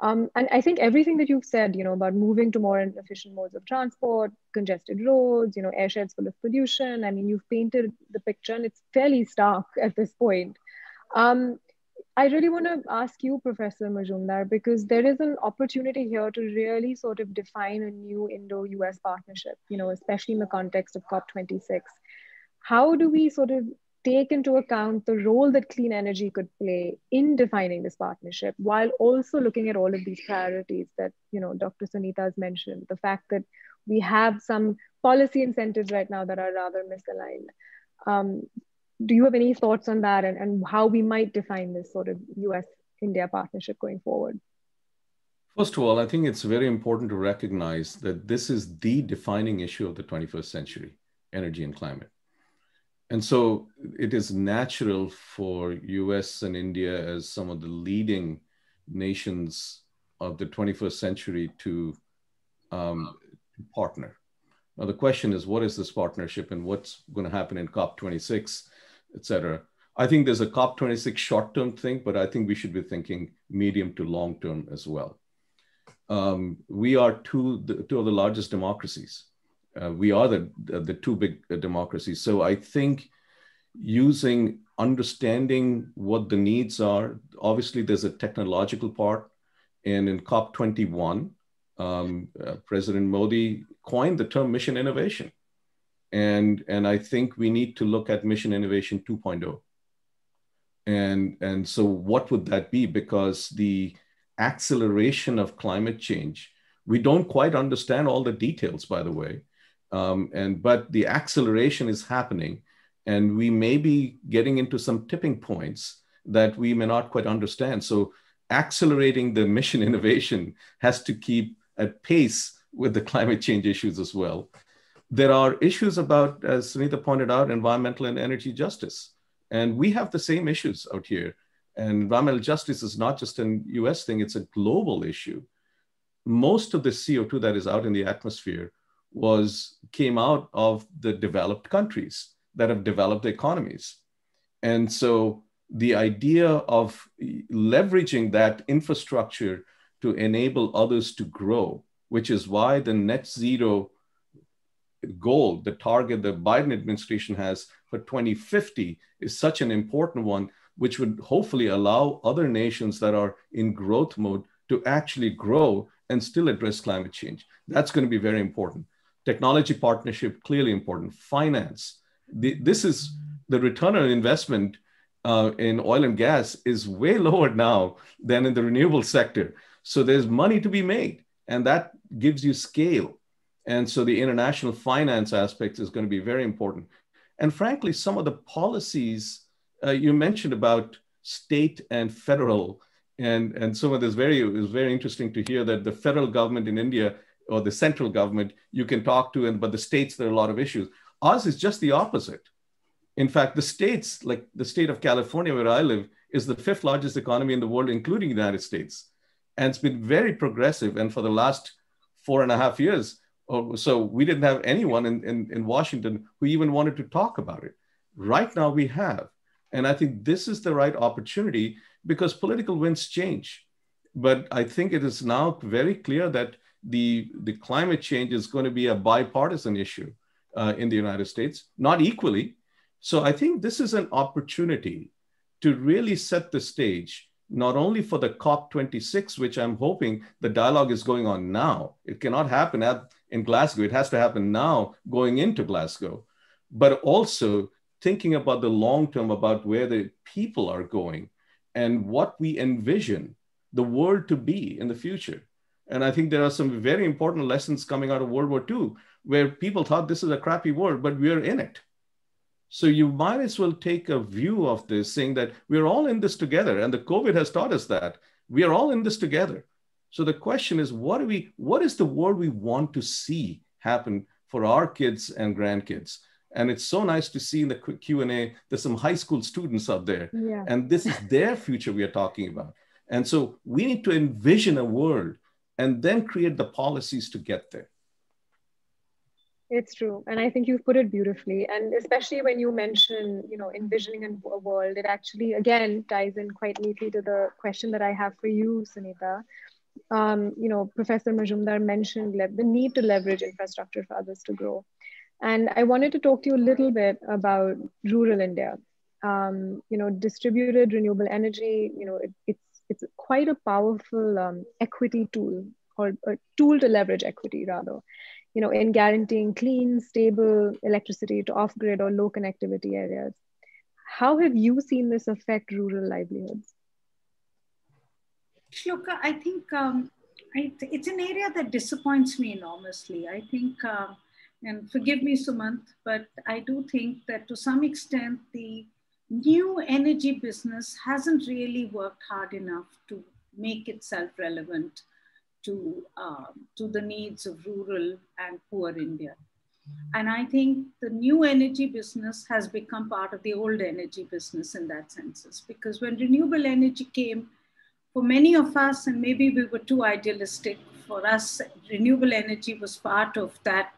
Um, and I think everything that you've said, you know, about moving to more efficient modes of transport, congested roads, you know, airsheds full of pollution. I mean, you've painted the picture and it's fairly stark at this point. Um, I really want to ask you, Professor Majumdar, because there is an opportunity here to really sort of define a new Indo-US partnership, you know, especially in the context of COP26. How do we sort of take into account the role that clean energy could play in defining this partnership while also looking at all of these priorities that, you know, Dr. Sunita has mentioned, the fact that we have some policy incentives right now that are rather misaligned. Um, do you have any thoughts on that and, and how we might define this sort of US India partnership going forward? First of all, I think it's very important to recognize that this is the defining issue of the 21st century energy and climate. And so it is natural for US and India as some of the leading nations of the 21st century to um, partner. Now the question is, what is this partnership and what's going to happen in COP26? Etc. I think there's a COP26 short-term thing, but I think we should be thinking medium to long-term as well. Um, we are two, the, two of the largest democracies. Uh, we are the, the two big uh, democracies. So I think using understanding what the needs are, obviously there's a technological part. And in COP21, um, uh, President Modi coined the term mission innovation. And, and I think we need to look at Mission Innovation 2.0. And, and so, what would that be? Because the acceleration of climate change, we don't quite understand all the details, by the way. Um, and but the acceleration is happening, and we may be getting into some tipping points that we may not quite understand. So, accelerating the mission innovation has to keep at pace with the climate change issues as well there are issues about, as Sunita pointed out, environmental and energy justice. And we have the same issues out here. And environmental justice is not just an US thing, it's a global issue. Most of the CO2 that is out in the atmosphere was came out of the developed countries that have developed economies. And so the idea of leveraging that infrastructure to enable others to grow, which is why the net zero goal, the target the Biden administration has for 2050 is such an important one, which would hopefully allow other nations that are in growth mode to actually grow and still address climate change. That's going to be very important. Technology partnership, clearly important. Finance. The, this is the return on investment uh, in oil and gas is way lower now than in the renewable sector. So there's money to be made, and that gives you scale. And so the international finance aspect is going to be very important. And frankly, some of the policies uh, you mentioned about state and federal, and, and some of this very, it was very interesting to hear that the federal government in India or the central government you can talk to, and but the states there are a lot of issues. Ours is just the opposite. In fact, the states, like the state of California, where I live, is the fifth largest economy in the world, including the United States. And it's been very progressive. And for the last four and a half years, or so we didn't have anyone in, in, in Washington who even wanted to talk about it. Right now we have. And I think this is the right opportunity because political winds change. But I think it is now very clear that the, the climate change is going to be a bipartisan issue uh, in the United States, not equally. So I think this is an opportunity to really set the stage, not only for the COP26, which I'm hoping the dialogue is going on now. It cannot happen at, in Glasgow, it has to happen now going into Glasgow, but also thinking about the long term, about where the people are going and what we envision the world to be in the future. And I think there are some very important lessons coming out of World War II where people thought this is a crappy world, but we're in it. So you might as well take a view of this, saying that we're all in this together. And the COVID has taught us that we are all in this together. So the question is, what do we, what is the world we want to see happen for our kids and grandkids? And it's so nice to see in the Q&A, there's some high school students out there. Yeah. And this is their future we are talking about. And so we need to envision a world and then create the policies to get there. It's true. And I think you've put it beautifully. And especially when you mention, you know, envisioning a world, it actually, again, ties in quite neatly to the question that I have for you, Sunita. Um, you know, Professor Majumdar mentioned the need to leverage infrastructure for others to grow. And I wanted to talk to you a little bit about rural India. Um, you know, distributed renewable energy, you know, it, it's, it's quite a powerful um, equity tool or a tool to leverage equity rather you know, in guaranteeing clean, stable electricity to off-grid or low connectivity areas. How have you seen this affect rural livelihoods? Shloka, I think um, it's an area that disappoints me enormously. I think, uh, and forgive me, Sumant, but I do think that to some extent the new energy business hasn't really worked hard enough to make itself relevant to, uh, to the needs of rural and poor India. And I think the new energy business has become part of the old energy business in that sense. Because when renewable energy came, for many of us, and maybe we were too idealistic, for us, renewable energy was part of that,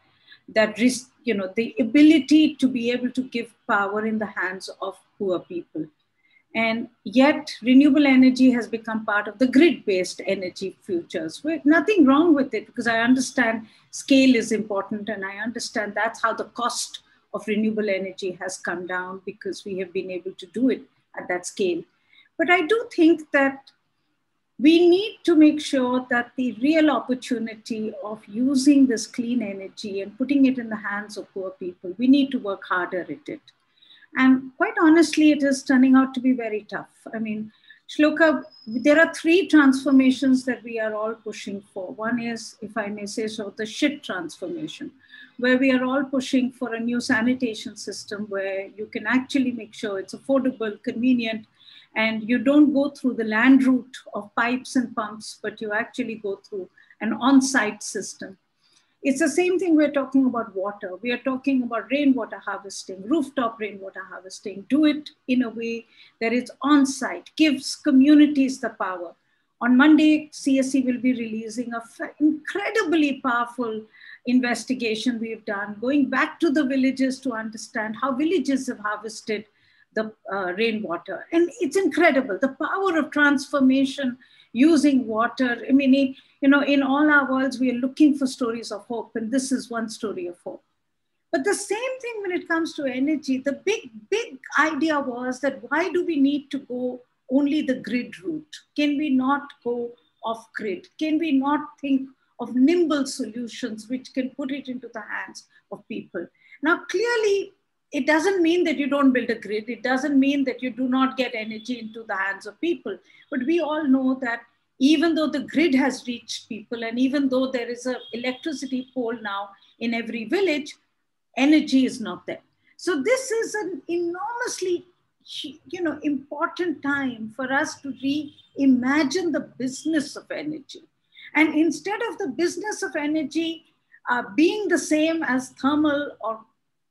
that risk, you know, the ability to be able to give power in the hands of poor people. And yet, renewable energy has become part of the grid based energy futures. With nothing wrong with it because I understand scale is important and I understand that's how the cost of renewable energy has come down because we have been able to do it at that scale. But I do think that we need to make sure that the real opportunity of using this clean energy and putting it in the hands of poor people, we need to work harder at it. And quite honestly, it is turning out to be very tough. I mean, Shloka, there are three transformations that we are all pushing for. One is, if I may say so, the shit transformation, where we are all pushing for a new sanitation system where you can actually make sure it's affordable, convenient, and you don't go through the land route of pipes and pumps, but you actually go through an on site system it's the same thing we're talking about water. We are talking about rainwater harvesting, rooftop rainwater harvesting. Do it in a way that is on site, gives communities the power. On Monday, CSE will be releasing a incredibly powerful investigation we've done, going back to the villages to understand how villages have harvested the uh, rainwater. And it's incredible the power of transformation using water. I mean, you know, in all our worlds, we are looking for stories of hope, and this is one story of hope. But the same thing when it comes to energy, the big, big idea was that why do we need to go only the grid route? Can we not go off grid? Can we not think of nimble solutions which can put it into the hands of people? Now, clearly, it doesn't mean that you don't build a grid. It doesn't mean that you do not get energy into the hands of people. But we all know that even though the grid has reached people and even though there is an electricity pole now in every village, energy is not there. So this is an enormously you know, important time for us to reimagine the business of energy. And instead of the business of energy uh, being the same as thermal or,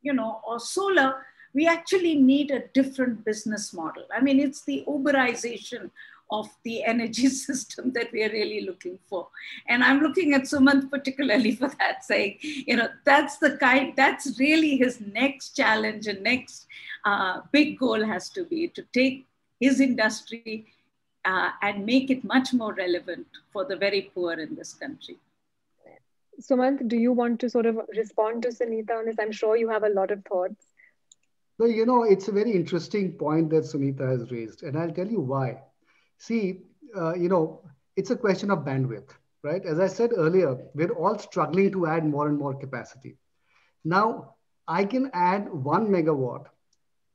you know, or solar, we actually need a different business model. I mean, it's the Uberization of the energy system that we are really looking for. And I'm looking at Sumant particularly for that, saying, you know, that's the kind, that's really his next challenge and next uh, big goal has to be to take his industry uh, and make it much more relevant for the very poor in this country. Sumant, do you want to sort of respond to Sunita on this? I'm sure you have a lot of thoughts. No, you know, it's a very interesting point that Sunita has raised, and I'll tell you why. See, uh, you know, it's a question of bandwidth, right? As I said earlier, we're all struggling to add more and more capacity. Now, I can add one megawatt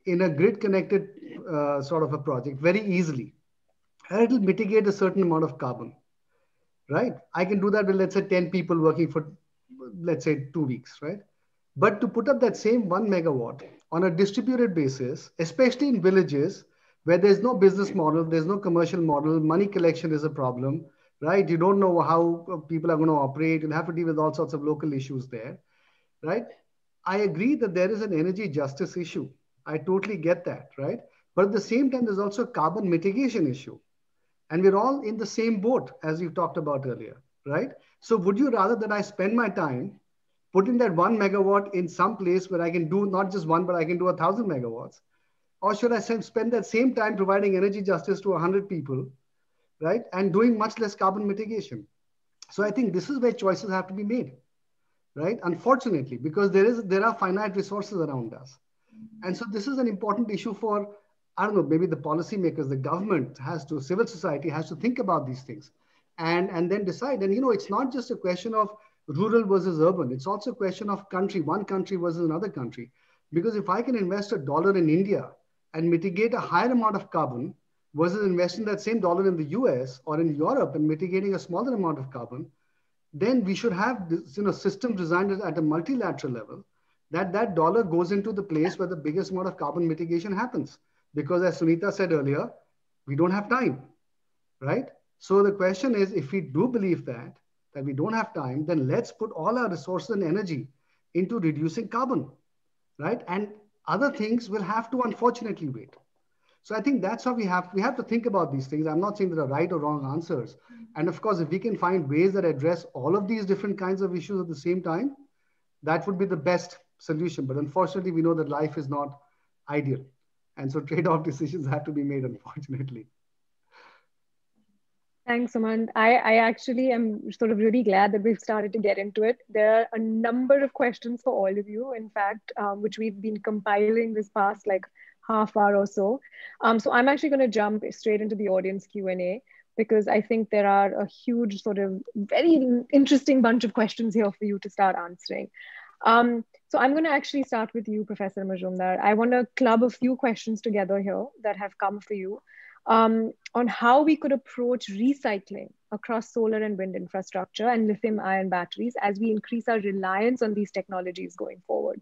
in a grid connected uh, sort of a project very easily. And it'll mitigate a certain amount of carbon, right? I can do that with, let's say, 10 people working for, let's say, two weeks, right? But to put up that same one megawatt on a distributed basis, especially in villages where there's no business model, there's no commercial model, money collection is a problem, right? You don't know how uh, people are going to operate. You'll have to deal with all sorts of local issues there, right? I agree that there is an energy justice issue. I totally get that, right? But at the same time, there's also a carbon mitigation issue. And we're all in the same boat, as you talked about earlier, right? So would you rather that I spend my time putting that one megawatt in some place where I can do not just one, but I can do a thousand megawatts? Or should I spend that same time providing energy justice to 100 people, right? And doing much less carbon mitigation. So I think this is where choices have to be made, right? Unfortunately, because there is there are finite resources around us. And so this is an important issue for, I don't know, maybe the policymakers, the government has to, civil society has to think about these things and, and then decide. And, you know, it's not just a question of rural versus urban. It's also a question of country, one country versus another country. Because if I can invest a dollar in India and mitigate a higher amount of carbon versus investing that same dollar in the US or in Europe and mitigating a smaller amount of carbon, then we should have this, you know, systems designed at a multilateral level that that dollar goes into the place where the biggest amount of carbon mitigation happens. Because as Sunita said earlier, we don't have time, right? So the question is, if we do believe that, that we don't have time, then let's put all our resources and energy into reducing carbon, right? And other things will have to unfortunately wait. So I think that's how we have we have to think about these things. I'm not saying there are right or wrong answers. Mm-hmm. And of course, if we can find ways that address all of these different kinds of issues at the same time, that would be the best solution. But unfortunately, we know that life is not ideal. And so trade-off decisions have to be made, unfortunately. Thanks, Sumant. I, I actually am sort of really glad that we've started to get into it. There are a number of questions for all of you, in fact, um, which we've been compiling this past like half hour or so. Um, so I'm actually going to jump straight into the audience Q&A because I think there are a huge sort of very interesting bunch of questions here for you to start answering. Um, so I'm going to actually start with you, Professor Majumdar. I want to club a few questions together here that have come for you um, on how we could approach recycling across solar and wind infrastructure and lithium ion batteries as we increase our reliance on these technologies going forward.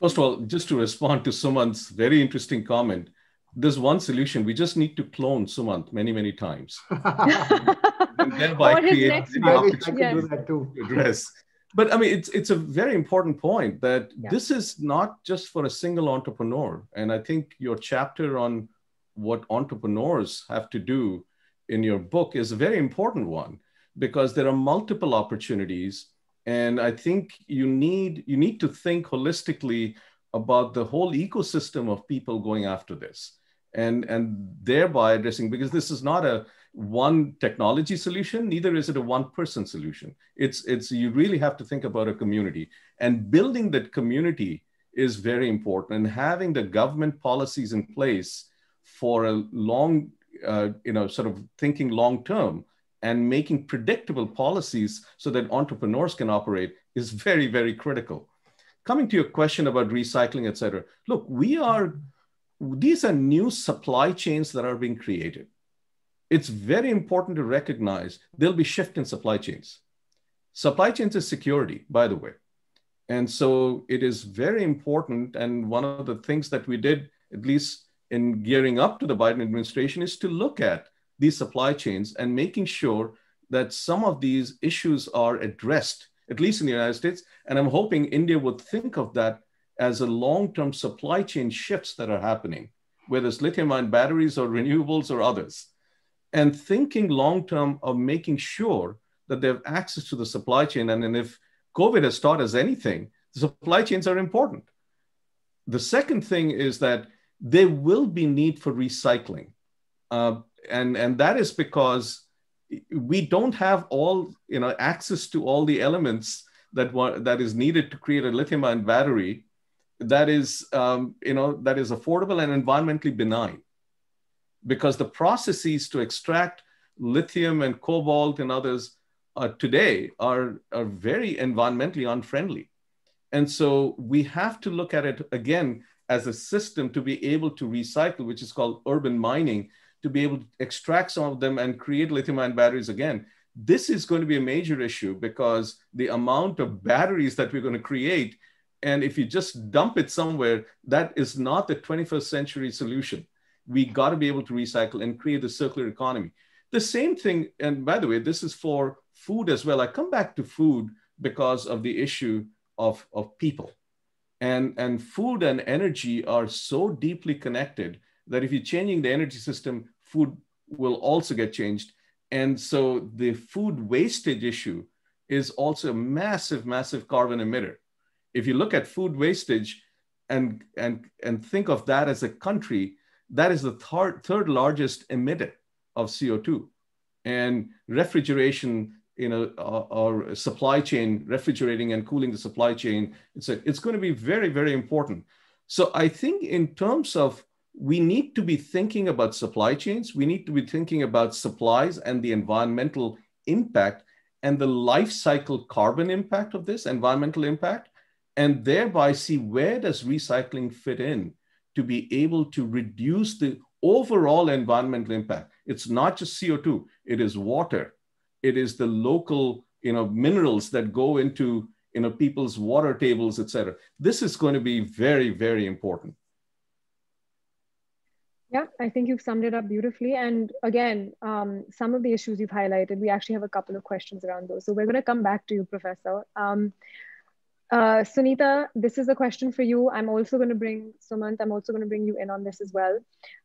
First of all, just to respond to Sumant's very interesting comment, there's one solution. We just need to clone Sumant many, many times. and thereby create the opportunity yes. to address but I mean, it's it's a very important point that yeah. this is not just for a single entrepreneur. And I think your chapter on what entrepreneurs have to do in your book is a very important one because there are multiple opportunities, and I think you need you need to think holistically about the whole ecosystem of people going after this, and and thereby addressing because this is not a one technology solution neither is it a one person solution. It's it's you really have to think about a community. And building that community is very important. And having the government policies in place for a long uh, you know sort of thinking long term and making predictable policies so that entrepreneurs can operate is very very critical. Coming to your question about recycling etc look we are these are new supply chains that are being created it's very important to recognize there'll be shift in supply chains. Supply chains is security, by the way. And so it is very important. And one of the things that we did, at least in gearing up to the Biden administration, is to look at these supply chains and making sure that some of these issues are addressed, at least in the United States. And I'm hoping India would think of that as a long-term supply chain shifts that are happening, whether it's lithium-ion batteries or renewables or others. And thinking long-term of making sure that they have access to the supply chain. And, and if COVID has taught us anything, the supply chains are important. The second thing is that there will be need for recycling. Uh, and, and that is because we don't have all you know access to all the elements that that is needed to create a lithium ion battery that is um, you know that is affordable and environmentally benign because the processes to extract lithium and cobalt and others uh, today are, are very environmentally unfriendly and so we have to look at it again as a system to be able to recycle which is called urban mining to be able to extract some of them and create lithium ion batteries again. This is going to be a major issue because the amount of batteries that we're going to create, and if you just dump it somewhere, that is not the 21st century solution. We got to be able to recycle and create the circular economy. The same thing, and by the way, this is for food as well. I come back to food because of the issue of, of people. And, and food and energy are so deeply connected that if you're changing the energy system, food will also get changed. And so the food wastage issue is also a massive, massive carbon emitter. If you look at food wastage and, and, and think of that as a country, that is the third, third largest emitter of CO2. And refrigeration, you know, or, or supply chain, refrigerating and cooling the supply chain, it's, a, it's going to be very, very important. So I think in terms of we need to be thinking about supply chains. We need to be thinking about supplies and the environmental impact and the life cycle carbon impact of this environmental impact, and thereby see where does recycling fit in to be able to reduce the overall environmental impact. It's not just CO2, it is water. It is the local you know, minerals that go into you know, people's water tables, et cetera. This is going to be very, very important. Yeah, I think you've summed it up beautifully. And again, um, some of the issues you've highlighted, we actually have a couple of questions around those. So we're going to come back to you, Professor. Um, uh, Sunita, this is a question for you. I'm also going to bring Sumant, I'm also going to bring you in on this as well.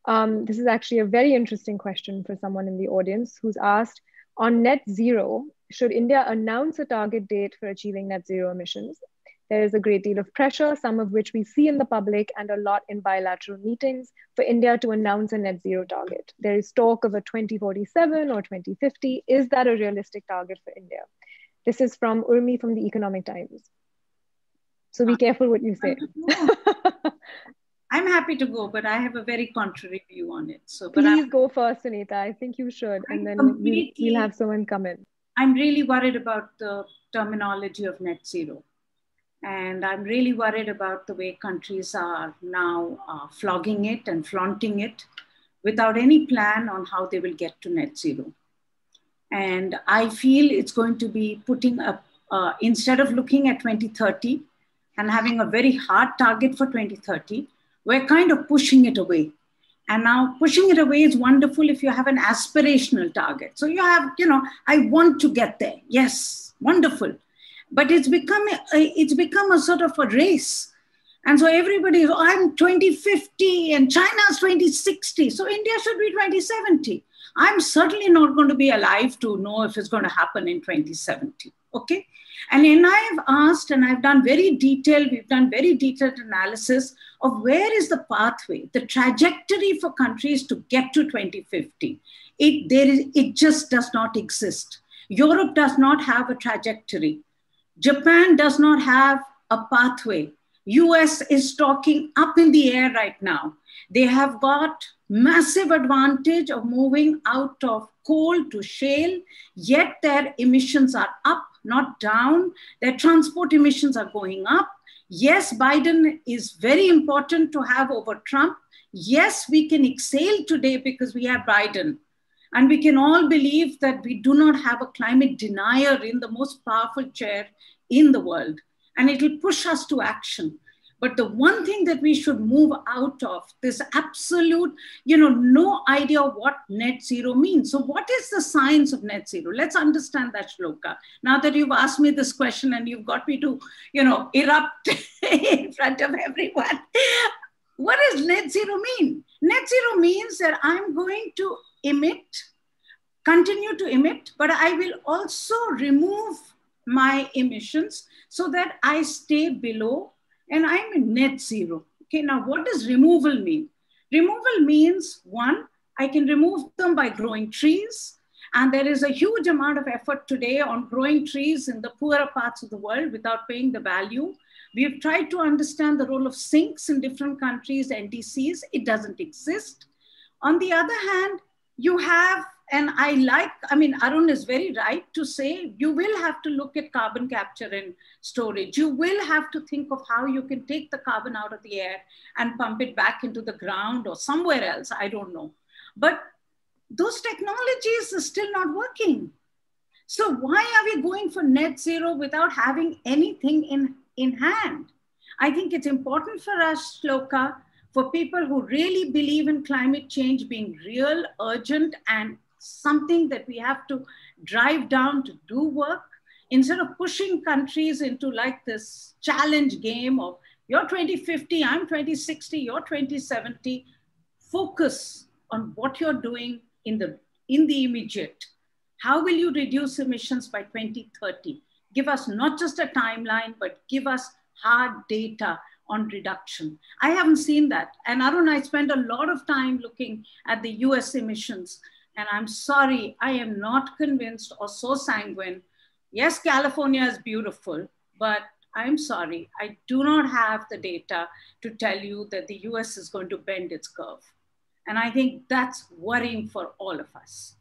Um, this is actually a very interesting question for someone in the audience who's asked on net zero, should India announce a target date for achieving net zero emissions? There is a great deal of pressure, some of which we see in the public and a lot in bilateral meetings for India to announce a net zero target. There is talk of a 2047 or 2050. Is that a realistic target for India? This is from Urmi from the Economic Times. So be careful what you say. I'm happy to go, but I have a very contrary view on it. So, but please I'm, go first, Anita. I think you should, and then we'll, we'll have someone come in. I'm really worried about the terminology of net zero. And I'm really worried about the way countries are now uh, flogging it and flaunting it without any plan on how they will get to net zero. And I feel it's going to be putting up, uh, instead of looking at 2030 and having a very hard target for 2030, we're kind of pushing it away. And now pushing it away is wonderful if you have an aspirational target. So you have, you know, I want to get there. Yes, wonderful but it's become a, it's become a sort of a race and so everybody is, oh, I'm 2050 and China's 2060. So India should be 2070. I'm certainly not going to be alive to know if it's going to happen in 2070. Okay. And then I've asked and I've done very detailed, we've done very detailed analysis of where is the pathway, the trajectory for countries to get to 2050. It, there is, it just does not exist. Europe does not have a trajectory. Japan does not have a pathway. US is talking up in the air right now. They have got massive advantage of moving out of coal to shale, yet their emissions are up, not down. Their transport emissions are going up. Yes, Biden is very important to have over Trump. Yes, we can exhale today because we have Biden. And we can all believe that we do not have a climate denier in the most powerful chair in the world. And it will push us to action. But the one thing that we should move out of this absolute, you know, no idea what net zero means. So, what is the science of net zero? Let's understand that, Shloka. Now that you've asked me this question and you've got me to, you know, erupt in front of everyone, what does net zero mean? Net zero means that I'm going to emit, continue to emit, but I will also remove my emissions so that I stay below and I'm in net zero. Okay, now what does removal mean? Removal means one, I can remove them by growing trees. And there is a huge amount of effort today on growing trees in the poorer parts of the world without paying the value. We've tried to understand the role of sinks in different countries, NDCs. It doesn't exist. On the other hand, you have and I like, I mean, Arun is very right to say you will have to look at carbon capture and storage. You will have to think of how you can take the carbon out of the air and pump it back into the ground or somewhere else. I don't know. But those technologies are still not working. So why are we going for net zero without having anything in, in hand? I think it's important for us, Shloka, for people who really believe in climate change being real, urgent, and something that we have to drive down to do work. Instead of pushing countries into like this challenge game of you're 2050 i'm 2060 you're 2070 focus on what you're doing in the in the immediate. How will you reduce emissions by 2030 give us not just a timeline but give us hard data on reduction. I haven't seen that. And arun i spent a lot of time looking at the us emissions and I'm sorry, I am not convinced or so sanguine. Yes, California is beautiful, but I'm sorry, I do not have the data to tell you that the US is going to bend its curve. And I think that's worrying for all of us.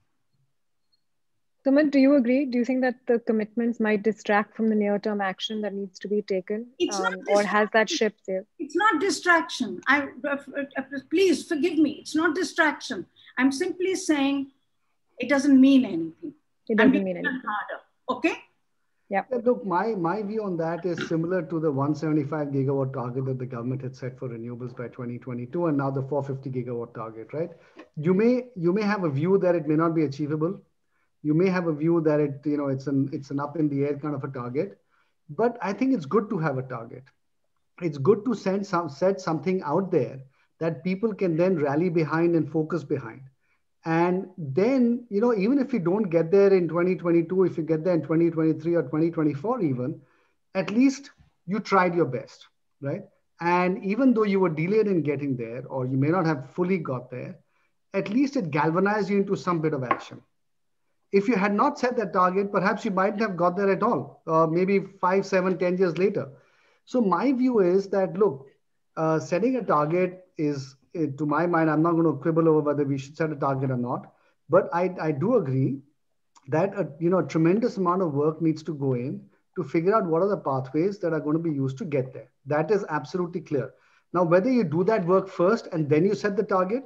Sumant, do you agree? Do you think that the commitments might distract from the near-term action that needs to be taken, um, or has that ship sailed? It's not distraction. I uh, uh, please forgive me. It's not distraction. I'm simply saying it doesn't mean anything. It doesn't mean anything. Harder. Okay. Yeah. Look, my, my view on that is similar to the 175 gigawatt target that the government had set for renewables by 2022, and now the 450 gigawatt target, right? You may you may have a view that it may not be achievable. You may have a view that it you know it's an it's an up in the air kind of a target, but I think it's good to have a target. It's good to send some set something out there that people can then rally behind and focus behind. And then, you know, even if you don't get there in 2022, if you get there in 2023 or 2024, even, at least you tried your best, right? And even though you were delayed in getting there, or you may not have fully got there, at least it galvanized you into some bit of action. If you had not set that target, perhaps you might have got there at all, uh, maybe five, seven, ten years later. So my view is that look, uh, setting a target is, uh, to my mind, I'm not going to quibble over whether we should set a target or not, but I, I do agree that a, you know a tremendous amount of work needs to go in to figure out what are the pathways that are going to be used to get there. That is absolutely clear. Now, whether you do that work first and then you set the target,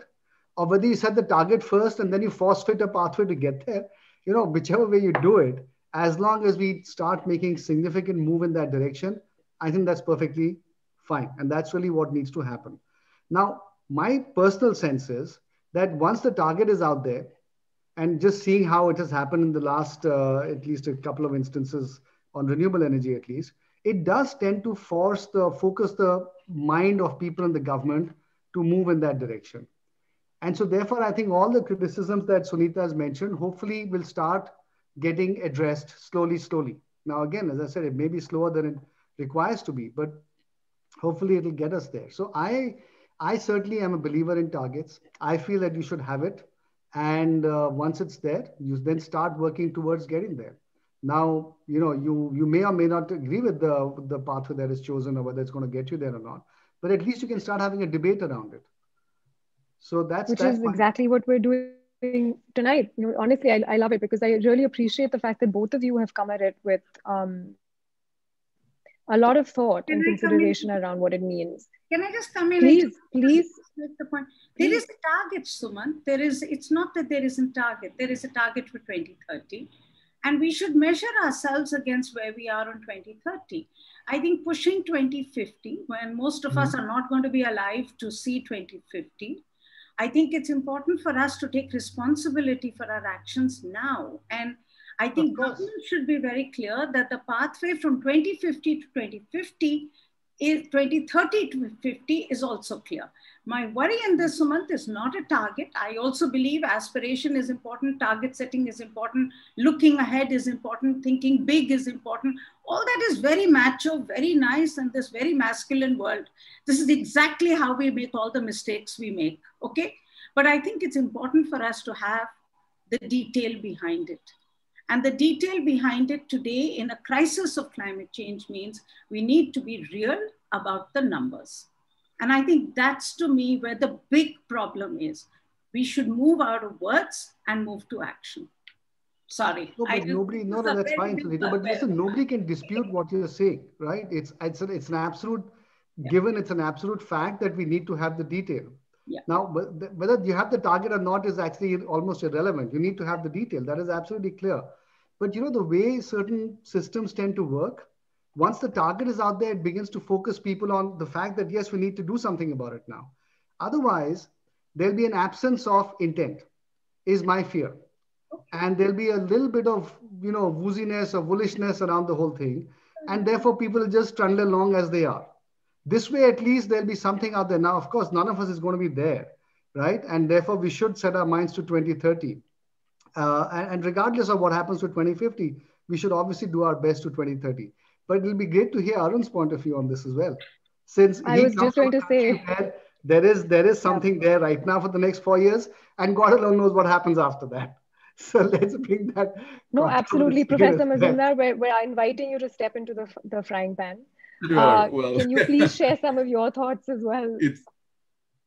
or whether you set the target first and then you force fit a pathway to get there, you know, whichever way you do it, as long as we start making significant move in that direction, I think that's perfectly fine. And that's really what needs to happen. Now, my personal sense is that once the target is out there, and just seeing how it has happened in the last uh, at least a couple of instances on renewable energy, at least, it does tend to force the focus the mind of people in the government to move in that direction. And so, therefore, I think all the criticisms that Sunita has mentioned hopefully will start getting addressed slowly, slowly. Now, again, as I said, it may be slower than it requires to be, but hopefully it'll get us there. So I, I certainly am a believer in targets. I feel that you should have it. And uh, once it's there, you then start working towards getting there. Now, you know, you, you may or may not agree with the, the pathway that is chosen or whether it's going to get you there or not, but at least you can start having a debate around it. So that's which that's is exactly what we're doing tonight. You know, honestly, I, I love it because I really appreciate the fact that both of you have come at it with um, a lot of thought and consideration around what it means. Can I just come in? Please, please. Make the point. There is a target, Suman. There is. It's not that there isn't target. There is a target for 2030. And we should measure ourselves against where we are on 2030. I think pushing 2050, when most of mm-hmm. us are not going to be alive to see 2050, I think it's important for us to take responsibility for our actions now. And I think government should be very clear that the pathway from 2050 to 2050 is 2030 to 50 is also clear. My worry in this month is not a target. I also believe aspiration is important, target setting is important, looking ahead is important, thinking big is important. All that is very macho, very nice, and this very masculine world. This is exactly how we make all the mistakes we make. Okay. But I think it's important for us to have the detail behind it. And the detail behind it today in a crisis of climate change means we need to be real about the numbers. And I think that's to me where the big problem is. We should move out of words and move to action. Sorry. No, but nobody, no, no, that's fine, Sunita. But listen, nobody can dispute what you're saying, right? It's, it's, an, it's an absolute, yeah. given it's an absolute fact that we need to have the detail. Yeah. Now, whether you have the target or not is actually almost irrelevant. You need to have the detail. That is absolutely clear. But you know, the way certain systems tend to work, once the target is out there, it begins to focus people on the fact that, yes, we need to do something about it now. Otherwise, there'll be an absence of intent, is my fear. And there'll be a little bit of, you know, wooziness or bullishness around the whole thing. And therefore, people just trundle along as they are. This way, at least, there'll be something out there. Now, of course, none of us is going to be there, right? And therefore, we should set our minds to 2030 uh, and, and, regardless of what happens to 2050, we should obviously do our best to 2030. But it'll be great to hear Arun's point of view on this as well. Since I was just going to say there is there is something yeah. there right now for the next four years, and God alone knows what happens after that. So let's bring that. No, absolutely, Professor Majumdar. We're, we're inviting you to step into the the frying pan. Sure, uh, well, can you please share some of your thoughts as well? It's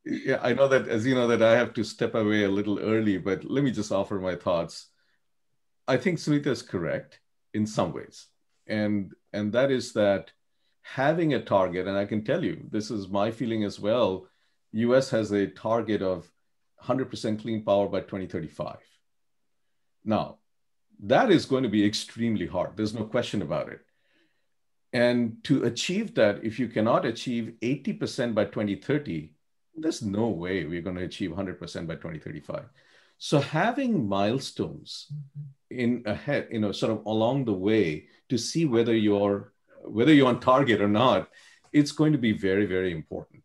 yeah, I know that as you know that I have to step away a little early, but let me just offer my thoughts. I think Sunita is correct in some ways, and and that is that having a target, and I can tell you this is my feeling as well. U.S. has a target of 100% clean power by 2035. Now, that is going to be extremely hard. There's no question about it. And to achieve that, if you cannot achieve 80% by 2030, there's no way we're going to achieve 100% by 2035 so having milestones mm-hmm. in ahead you know sort of along the way to see whether you're whether you're on target or not it's going to be very very important.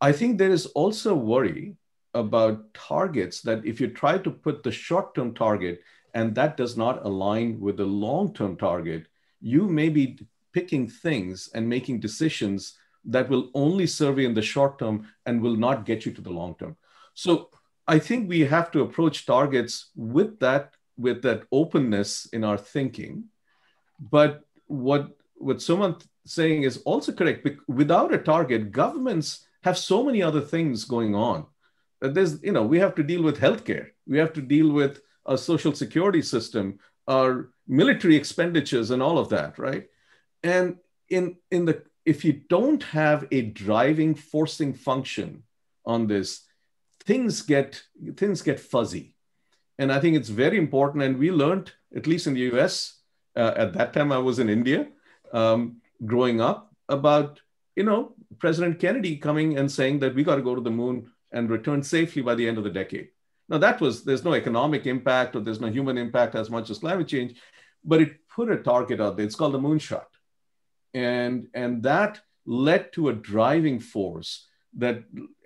I think there is also worry about targets that if you try to put the short term target and that does not align with the long term target you may be picking things and making decisions that will only serve you in the short term and will not get you to the long term. So I think we have to approach targets with that with that openness in our thinking. But what what someone saying is also correct. Without a target, governments have so many other things going on. That there's, you know, we have to deal with healthcare. We have to deal with a social security system, our military expenditures, and all of that, right? And in in the if you don't have a driving forcing function on this things get things get fuzzy. And i think it's very important and we learned at least in the us uh, at that time i was in india um, growing up about you know president kennedy coming and saying that we got to go to the moon and return safely by the end of the decade. Now that was there's no economic impact or there's no human impact as much as climate change but it put a target out there. It's called the moonshot and and that led to a driving force that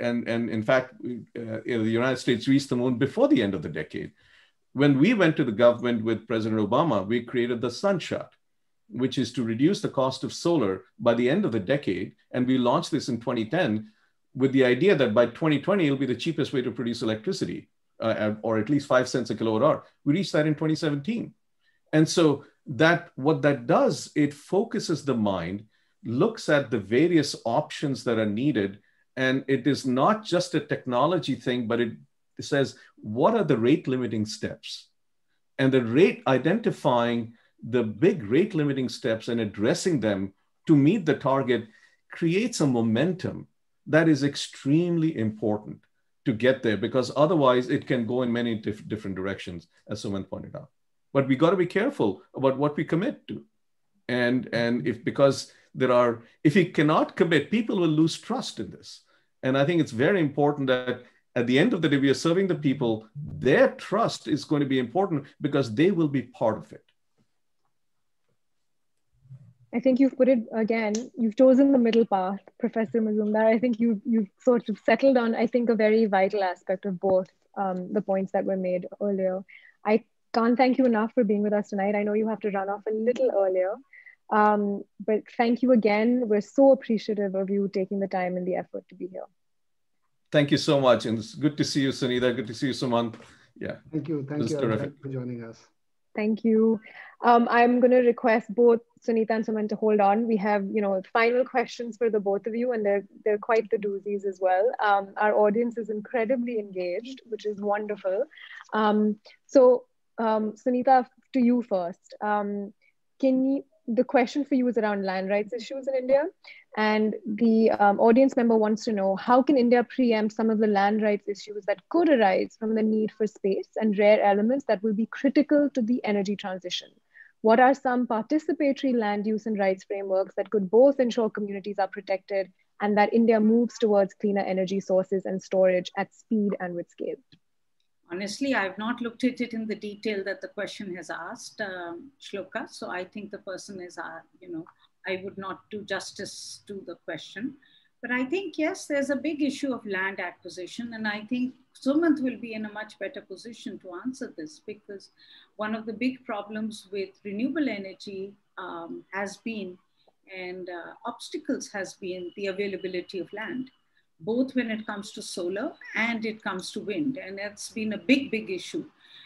and and in fact uh, the united states reached the moon before the end of the decade. When we went to the government with president obama we created the sunshot which is to reduce the cost of solar by the end of the decade. And we launched this in 2010 with the idea that by 2020 it'll be the cheapest way to produce electricity uh, or at least five cents a kilowatt hour. We reached that in 2017 and so that what that does, it focuses the mind, looks at the various options that are needed, and it is not just a technology thing, but it says, what are the rate limiting steps? And the rate identifying the big rate limiting steps and addressing them to meet the target creates a momentum that is extremely important to get there because otherwise it can go in many diff- different directions, as someone pointed out. But we got to be careful about what we commit to. And, and if because there are, if we cannot commit, people will lose trust in this. And I think it's very important that at the end of the day, we are serving the people. Their trust is going to be important because they will be part of it. I think you've put it again, you've chosen the middle path, Professor Majumdar. I think you, you've sort of settled on, I think, a very vital aspect of both um, the points that were made earlier. I can't thank you enough for being with us tonight. I know you have to run off a little earlier, um, but thank you again. We're so appreciative of you taking the time and the effort to be here. Thank you so much. And it's good to see you, Sunita. Good to see you, Sumant. Yeah. Thank you. Thank you for joining us. Thank you. Um, I'm going to request both Sunita and Sumant to hold on. We have, you know, final questions for the both of you, and they're they're quite the doozies as well. Um, our audience is incredibly engaged, which is wonderful. Um, so, um, Sunita, to you first. Um, can you? The question for you is around land rights issues in India, and the um, audience member wants to know how can India preempt some of the land rights issues that could arise from the need for space and rare elements that will be critical to the energy transition. What are some participatory land use and rights frameworks that could both ensure communities are protected and that India moves towards cleaner energy sources and storage at speed and with scale? Honestly, I've not looked at it in the detail that the question has asked, um, Shloka. So I think the person is, uh, you know, I would not do justice to the question. But I think, yes, there's a big issue of land acquisition. And I think Sumant will be in a much better position to answer this because one of the big problems with renewable energy um, has been and uh, obstacles has been the availability of land both when it comes to solar and it comes to wind and that's been a big big issue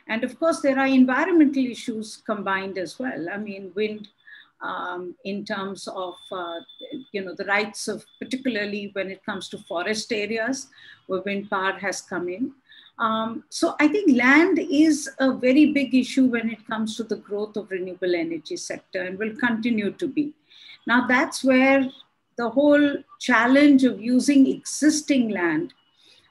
and of course there are environmental issues combined as well i mean wind um, in terms of uh, you know the rights of particularly when it comes to forest areas where wind power has come in. Um, so I think land is a very big issue when it comes to the growth of renewable energy sector and will continue to be. Now that's where the whole challenge of using existing land.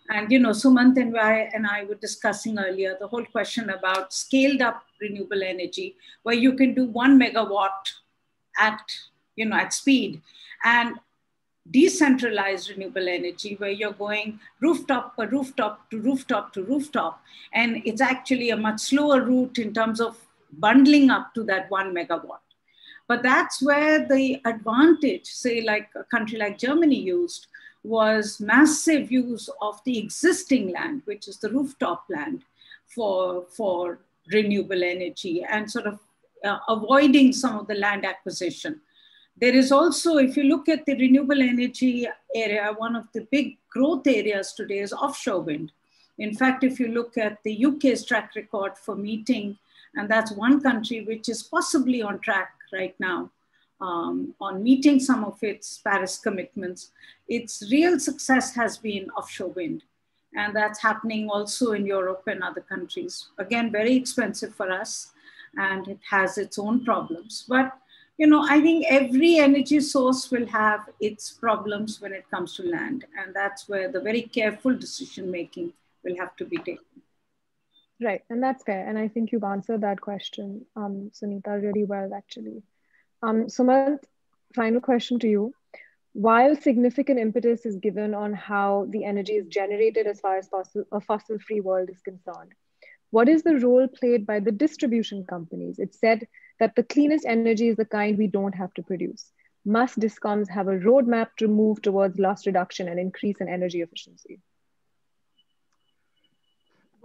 And you know sumant and I, and I were discussing earlier the whole question about scaled up renewable energy where you can do one megawatt at you know at speed and decentralized renewable energy where you're going rooftop per rooftop to rooftop to rooftop. And it's actually a much slower route in terms of bundling up to that one megawatt but that's where the advantage say like a country like germany used was massive use of the existing land which is the rooftop land for for renewable energy and sort of uh, avoiding some of the land acquisition. There is also, if you look at the renewable energy area, one of the big growth areas today is offshore wind. In fact, if you look at the UK's track record for meeting, and that's one country which is possibly on track right now um, on meeting some of its Paris commitments, its real success has been offshore wind. And that's happening also in Europe and other countries. Again, very expensive for us and it has its own problems. But you know, I think every energy source will have its problems when it comes to land, and that's where the very careful decision making will have to be taken. Right, and that's fair. And I think you've answered that question, um, Sunita, really well, actually. Um, Sumant, final question to you. While significant impetus is given on how the energy is generated as far as fossil, a fossil-free world is concerned, what is the role played by the distribution companies? It's said that the cleanest energy is the kind we don't have to produce. Must discoms have a roadmap to move towards loss reduction and increase in energy efficiency?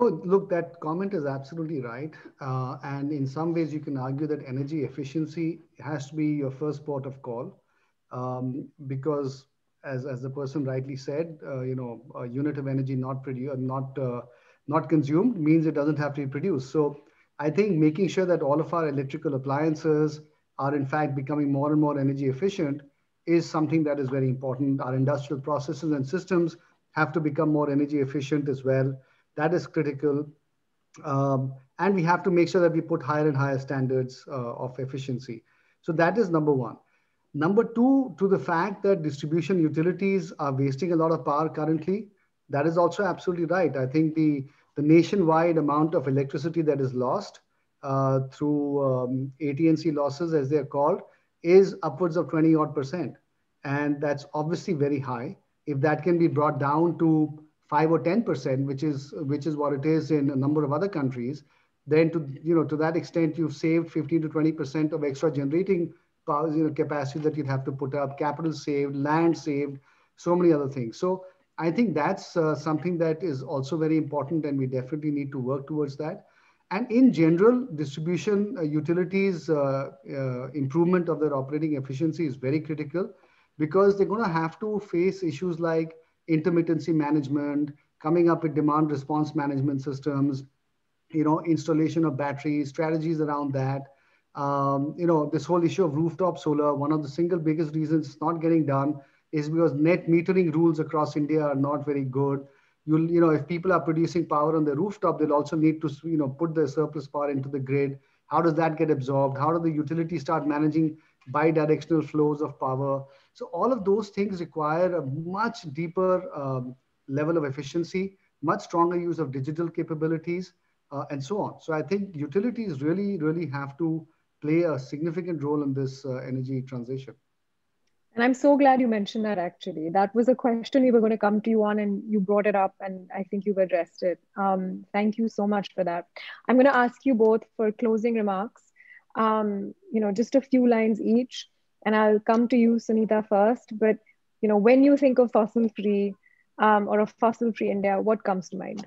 Oh, look, that comment is absolutely right. Uh, and in some ways, you can argue that energy efficiency has to be your first port of call. Um, because as, as the person rightly said, uh, you know, a unit of energy not produced, not uh, not consumed means it doesn't have to be produced. So I think making sure that all of our electrical appliances are in fact becoming more and more energy efficient is something that is very important. Our industrial processes and systems have to become more energy efficient as well. That is critical. Um, and we have to make sure that we put higher and higher standards uh, of efficiency. So that is number one. Number two, to the fact that distribution utilities are wasting a lot of power currently, that is also absolutely right. I think the the nationwide amount of electricity that is lost uh, through um, losses, as they're called, is upwards of 20 odd percent. And that's obviously very high. If that can be brought down to five or 10 percent, which is which is what it is in a number of other countries, then to you know to that extent you've saved 15 to 20 percent of extra generating power you know capacity that you'd have to put up, capital saved, land saved, so many other things. So I think that's uh, something that is also very important, and we definitely need to work towards that. And in general, distribution uh, utilities uh, uh, improvement of their operating efficiency is very critical because they're going to have to face issues like intermittency management, coming up with demand response management systems, you know, installation of batteries, strategies around that. Um, you know, this whole issue of rooftop solar, one of the single biggest reasons it's not getting done is because net metering rules across India are not very good. You'll you know if people are producing power on the rooftop they'll also need to you know put the surplus power into the grid. How does that get absorbed? How do the utilities start managing bi-directional flows of power so all of those things require a much deeper um, level of efficiency much stronger use of digital capabilities uh, and so on so i think utilities really really have to play a significant role in this uh, energy transition and I'm so glad you mentioned that actually. That was a question we were going to come to you on, and you brought it up, and I think you've addressed it. Um, thank you so much for that. I'm going to ask you both for closing remarks, um, you know, just a few lines each, and I'll come to you, Sunita, first. But, you know, when you think of fossil free um, or a fossil free India, what comes to mind?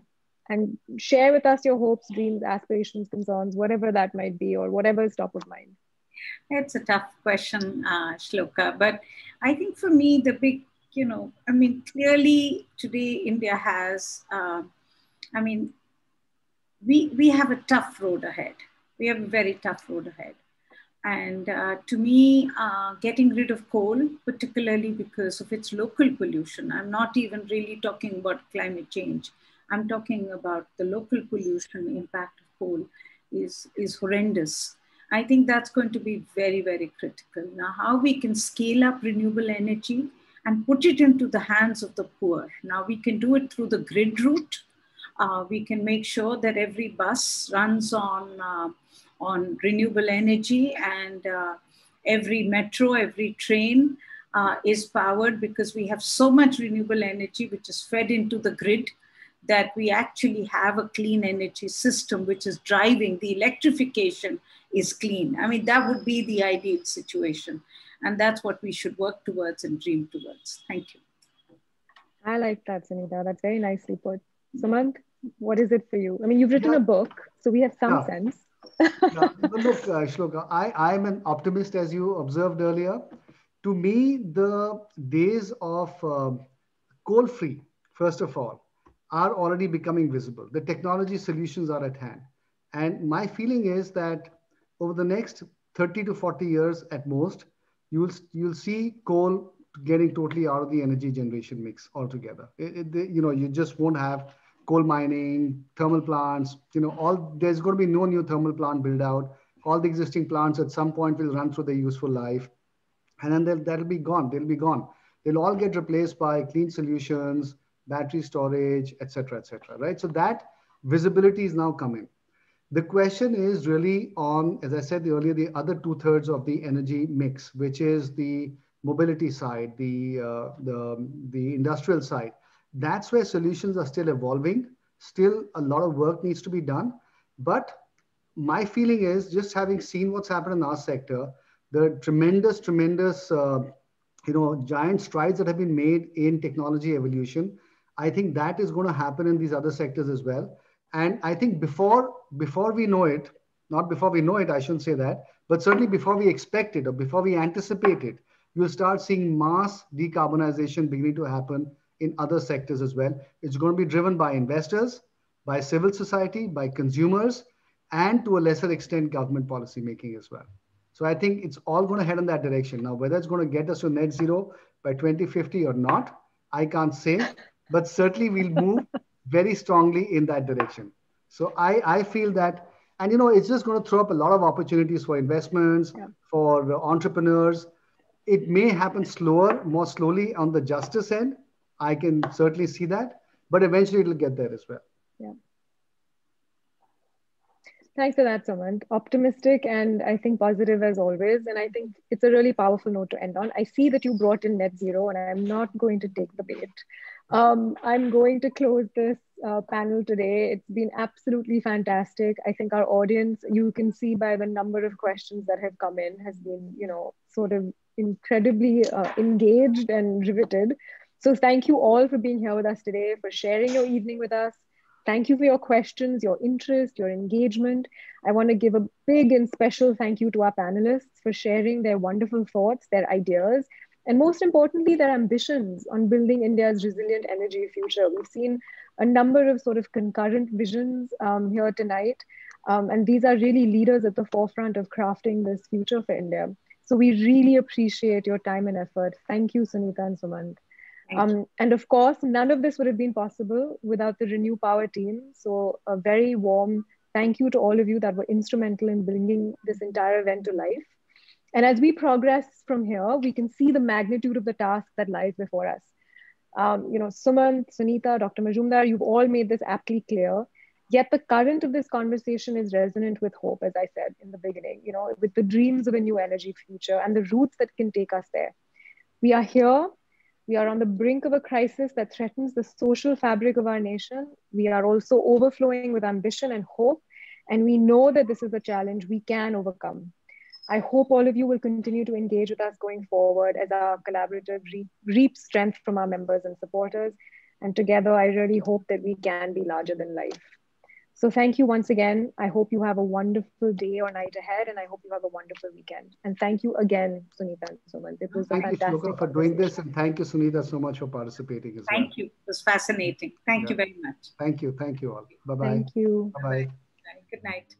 And share with us your hopes, dreams, aspirations, concerns, whatever that might be, or whatever is top of mind. It's a tough question, uh, Shloka. But I think for me, the big, you know, I mean, clearly today India has, uh, I mean, we, we have a tough road ahead. We have a very tough road ahead. And uh, to me, uh, getting rid of coal, particularly because of its local pollution, I'm not even really talking about climate change. I'm talking about the local pollution impact of coal is, is horrendous. I think that's going to be very, very critical. Now, how we can scale up renewable energy and put it into the hands of the poor. Now, we can do it through the grid route. Uh, we can make sure that every bus runs on, uh, on renewable energy and uh, every metro, every train uh, is powered because we have so much renewable energy which is fed into the grid that we actually have a clean energy system which is driving the electrification is clean. I mean, that would be the ideal situation. And that's what we should work towards and dream towards. Thank you. I like that, Sunita. That's very nicely put. Sumant, what is it for you? I mean, you've written yeah. a book, so we have some yeah. sense. Yeah. Look, uh, Shloka, I, I'm an optimist, as you observed earlier. To me, the days of uh, coal free, first of all, are already becoming visible. The technology solutions are at hand. And my feeling is that over the next 30 to 40 years at most, you'll, you'll see coal getting totally out of the energy generation mix altogether. It, it, you know, you just won't have coal mining, thermal plants, you know, all there's going to be no new thermal plant build out. All the existing plants at some point will run through their useful life. And then that'll be gone. They'll be gone. They'll all get replaced by clean solutions, battery storage, et cetera, et cetera, right? So that visibility is now coming. The question is really on, as I said earlier, the other two thirds of the energy mix, which is the mobility side, the, uh, the, the industrial side. That's where solutions are still evolving. Still, a lot of work needs to be done. But my feeling is just having seen what's happened in our sector, the tremendous, tremendous, uh, you know, giant strides that have been made in technology evolution. I think that is going to happen in these other sectors as well. And I think before before we know it, not before we know it, I shouldn't say that, but certainly before we expect it or before we anticipate it, you'll start seeing mass decarbonization beginning to happen in other sectors as well. It's going to be driven by investors, by civil society, by consumers, and to a lesser extent, government policy making as well. So I think it's all going to head in that direction. Now, whether it's going to get us to net zero by 2050 or not, I can't say, but certainly we'll move very strongly in that direction. So I, I feel that, and you know, it's just going to throw up a lot of opportunities for investments, yeah. for entrepreneurs. It may happen slower, more slowly on the justice end. I can certainly see that, but eventually it'll get there as well. Yeah. Thanks for that, Sumant. Optimistic and I think positive as always. And I think it's a really powerful note to end on. I see that you brought in net zero, and I'm not going to take the bait. Um, I'm going to close this uh, panel today. It's been absolutely fantastic. I think our audience, you can see by the number of questions that have come in, has been, you know, sort of incredibly uh, engaged and riveted. So thank you all for being here with us today, for sharing your evening with us. Thank you for your questions, your interest, your engagement. I want to give a big and special thank you to our panelists for sharing their wonderful thoughts, their ideas, and most importantly, their ambitions on building India's resilient energy future. We've seen a number of sort of concurrent visions um, here tonight, um, and these are really leaders at the forefront of crafting this future for India. So we really appreciate your time and effort. Thank you, Sunita and Sumant. Um, and of course, none of this would have been possible without the Renew Power team. So a very warm thank you to all of you that were instrumental in bringing this entire event to life. And as we progress from here, we can see the magnitude of the task that lies before us. Um, you know, Sumant, Sunita, Dr. Majumdar, you've all made this aptly clear. Yet the current of this conversation is resonant with hope, as I said in the beginning, you know, with the dreams of a new energy future and the routes that can take us there. We are here we are on the brink of a crisis that threatens the social fabric of our nation. We are also overflowing with ambition and hope. And we know that this is a challenge we can overcome. I hope all of you will continue to engage with us going forward as our collaborative re- reaps strength from our members and supporters. And together, I really hope that we can be larger than life. So thank you once again. I hope you have a wonderful day or night ahead, and I hope you have a wonderful weekend. And thank you again, Sunita and Sumant. It was thank a fantastic you, for doing this, and thank you, Sunita, so much for participating as thank well. Thank you. It was fascinating. Thank yeah. you very much. Thank you. Thank you all. Bye bye. Thank you. Bye bye. Good night.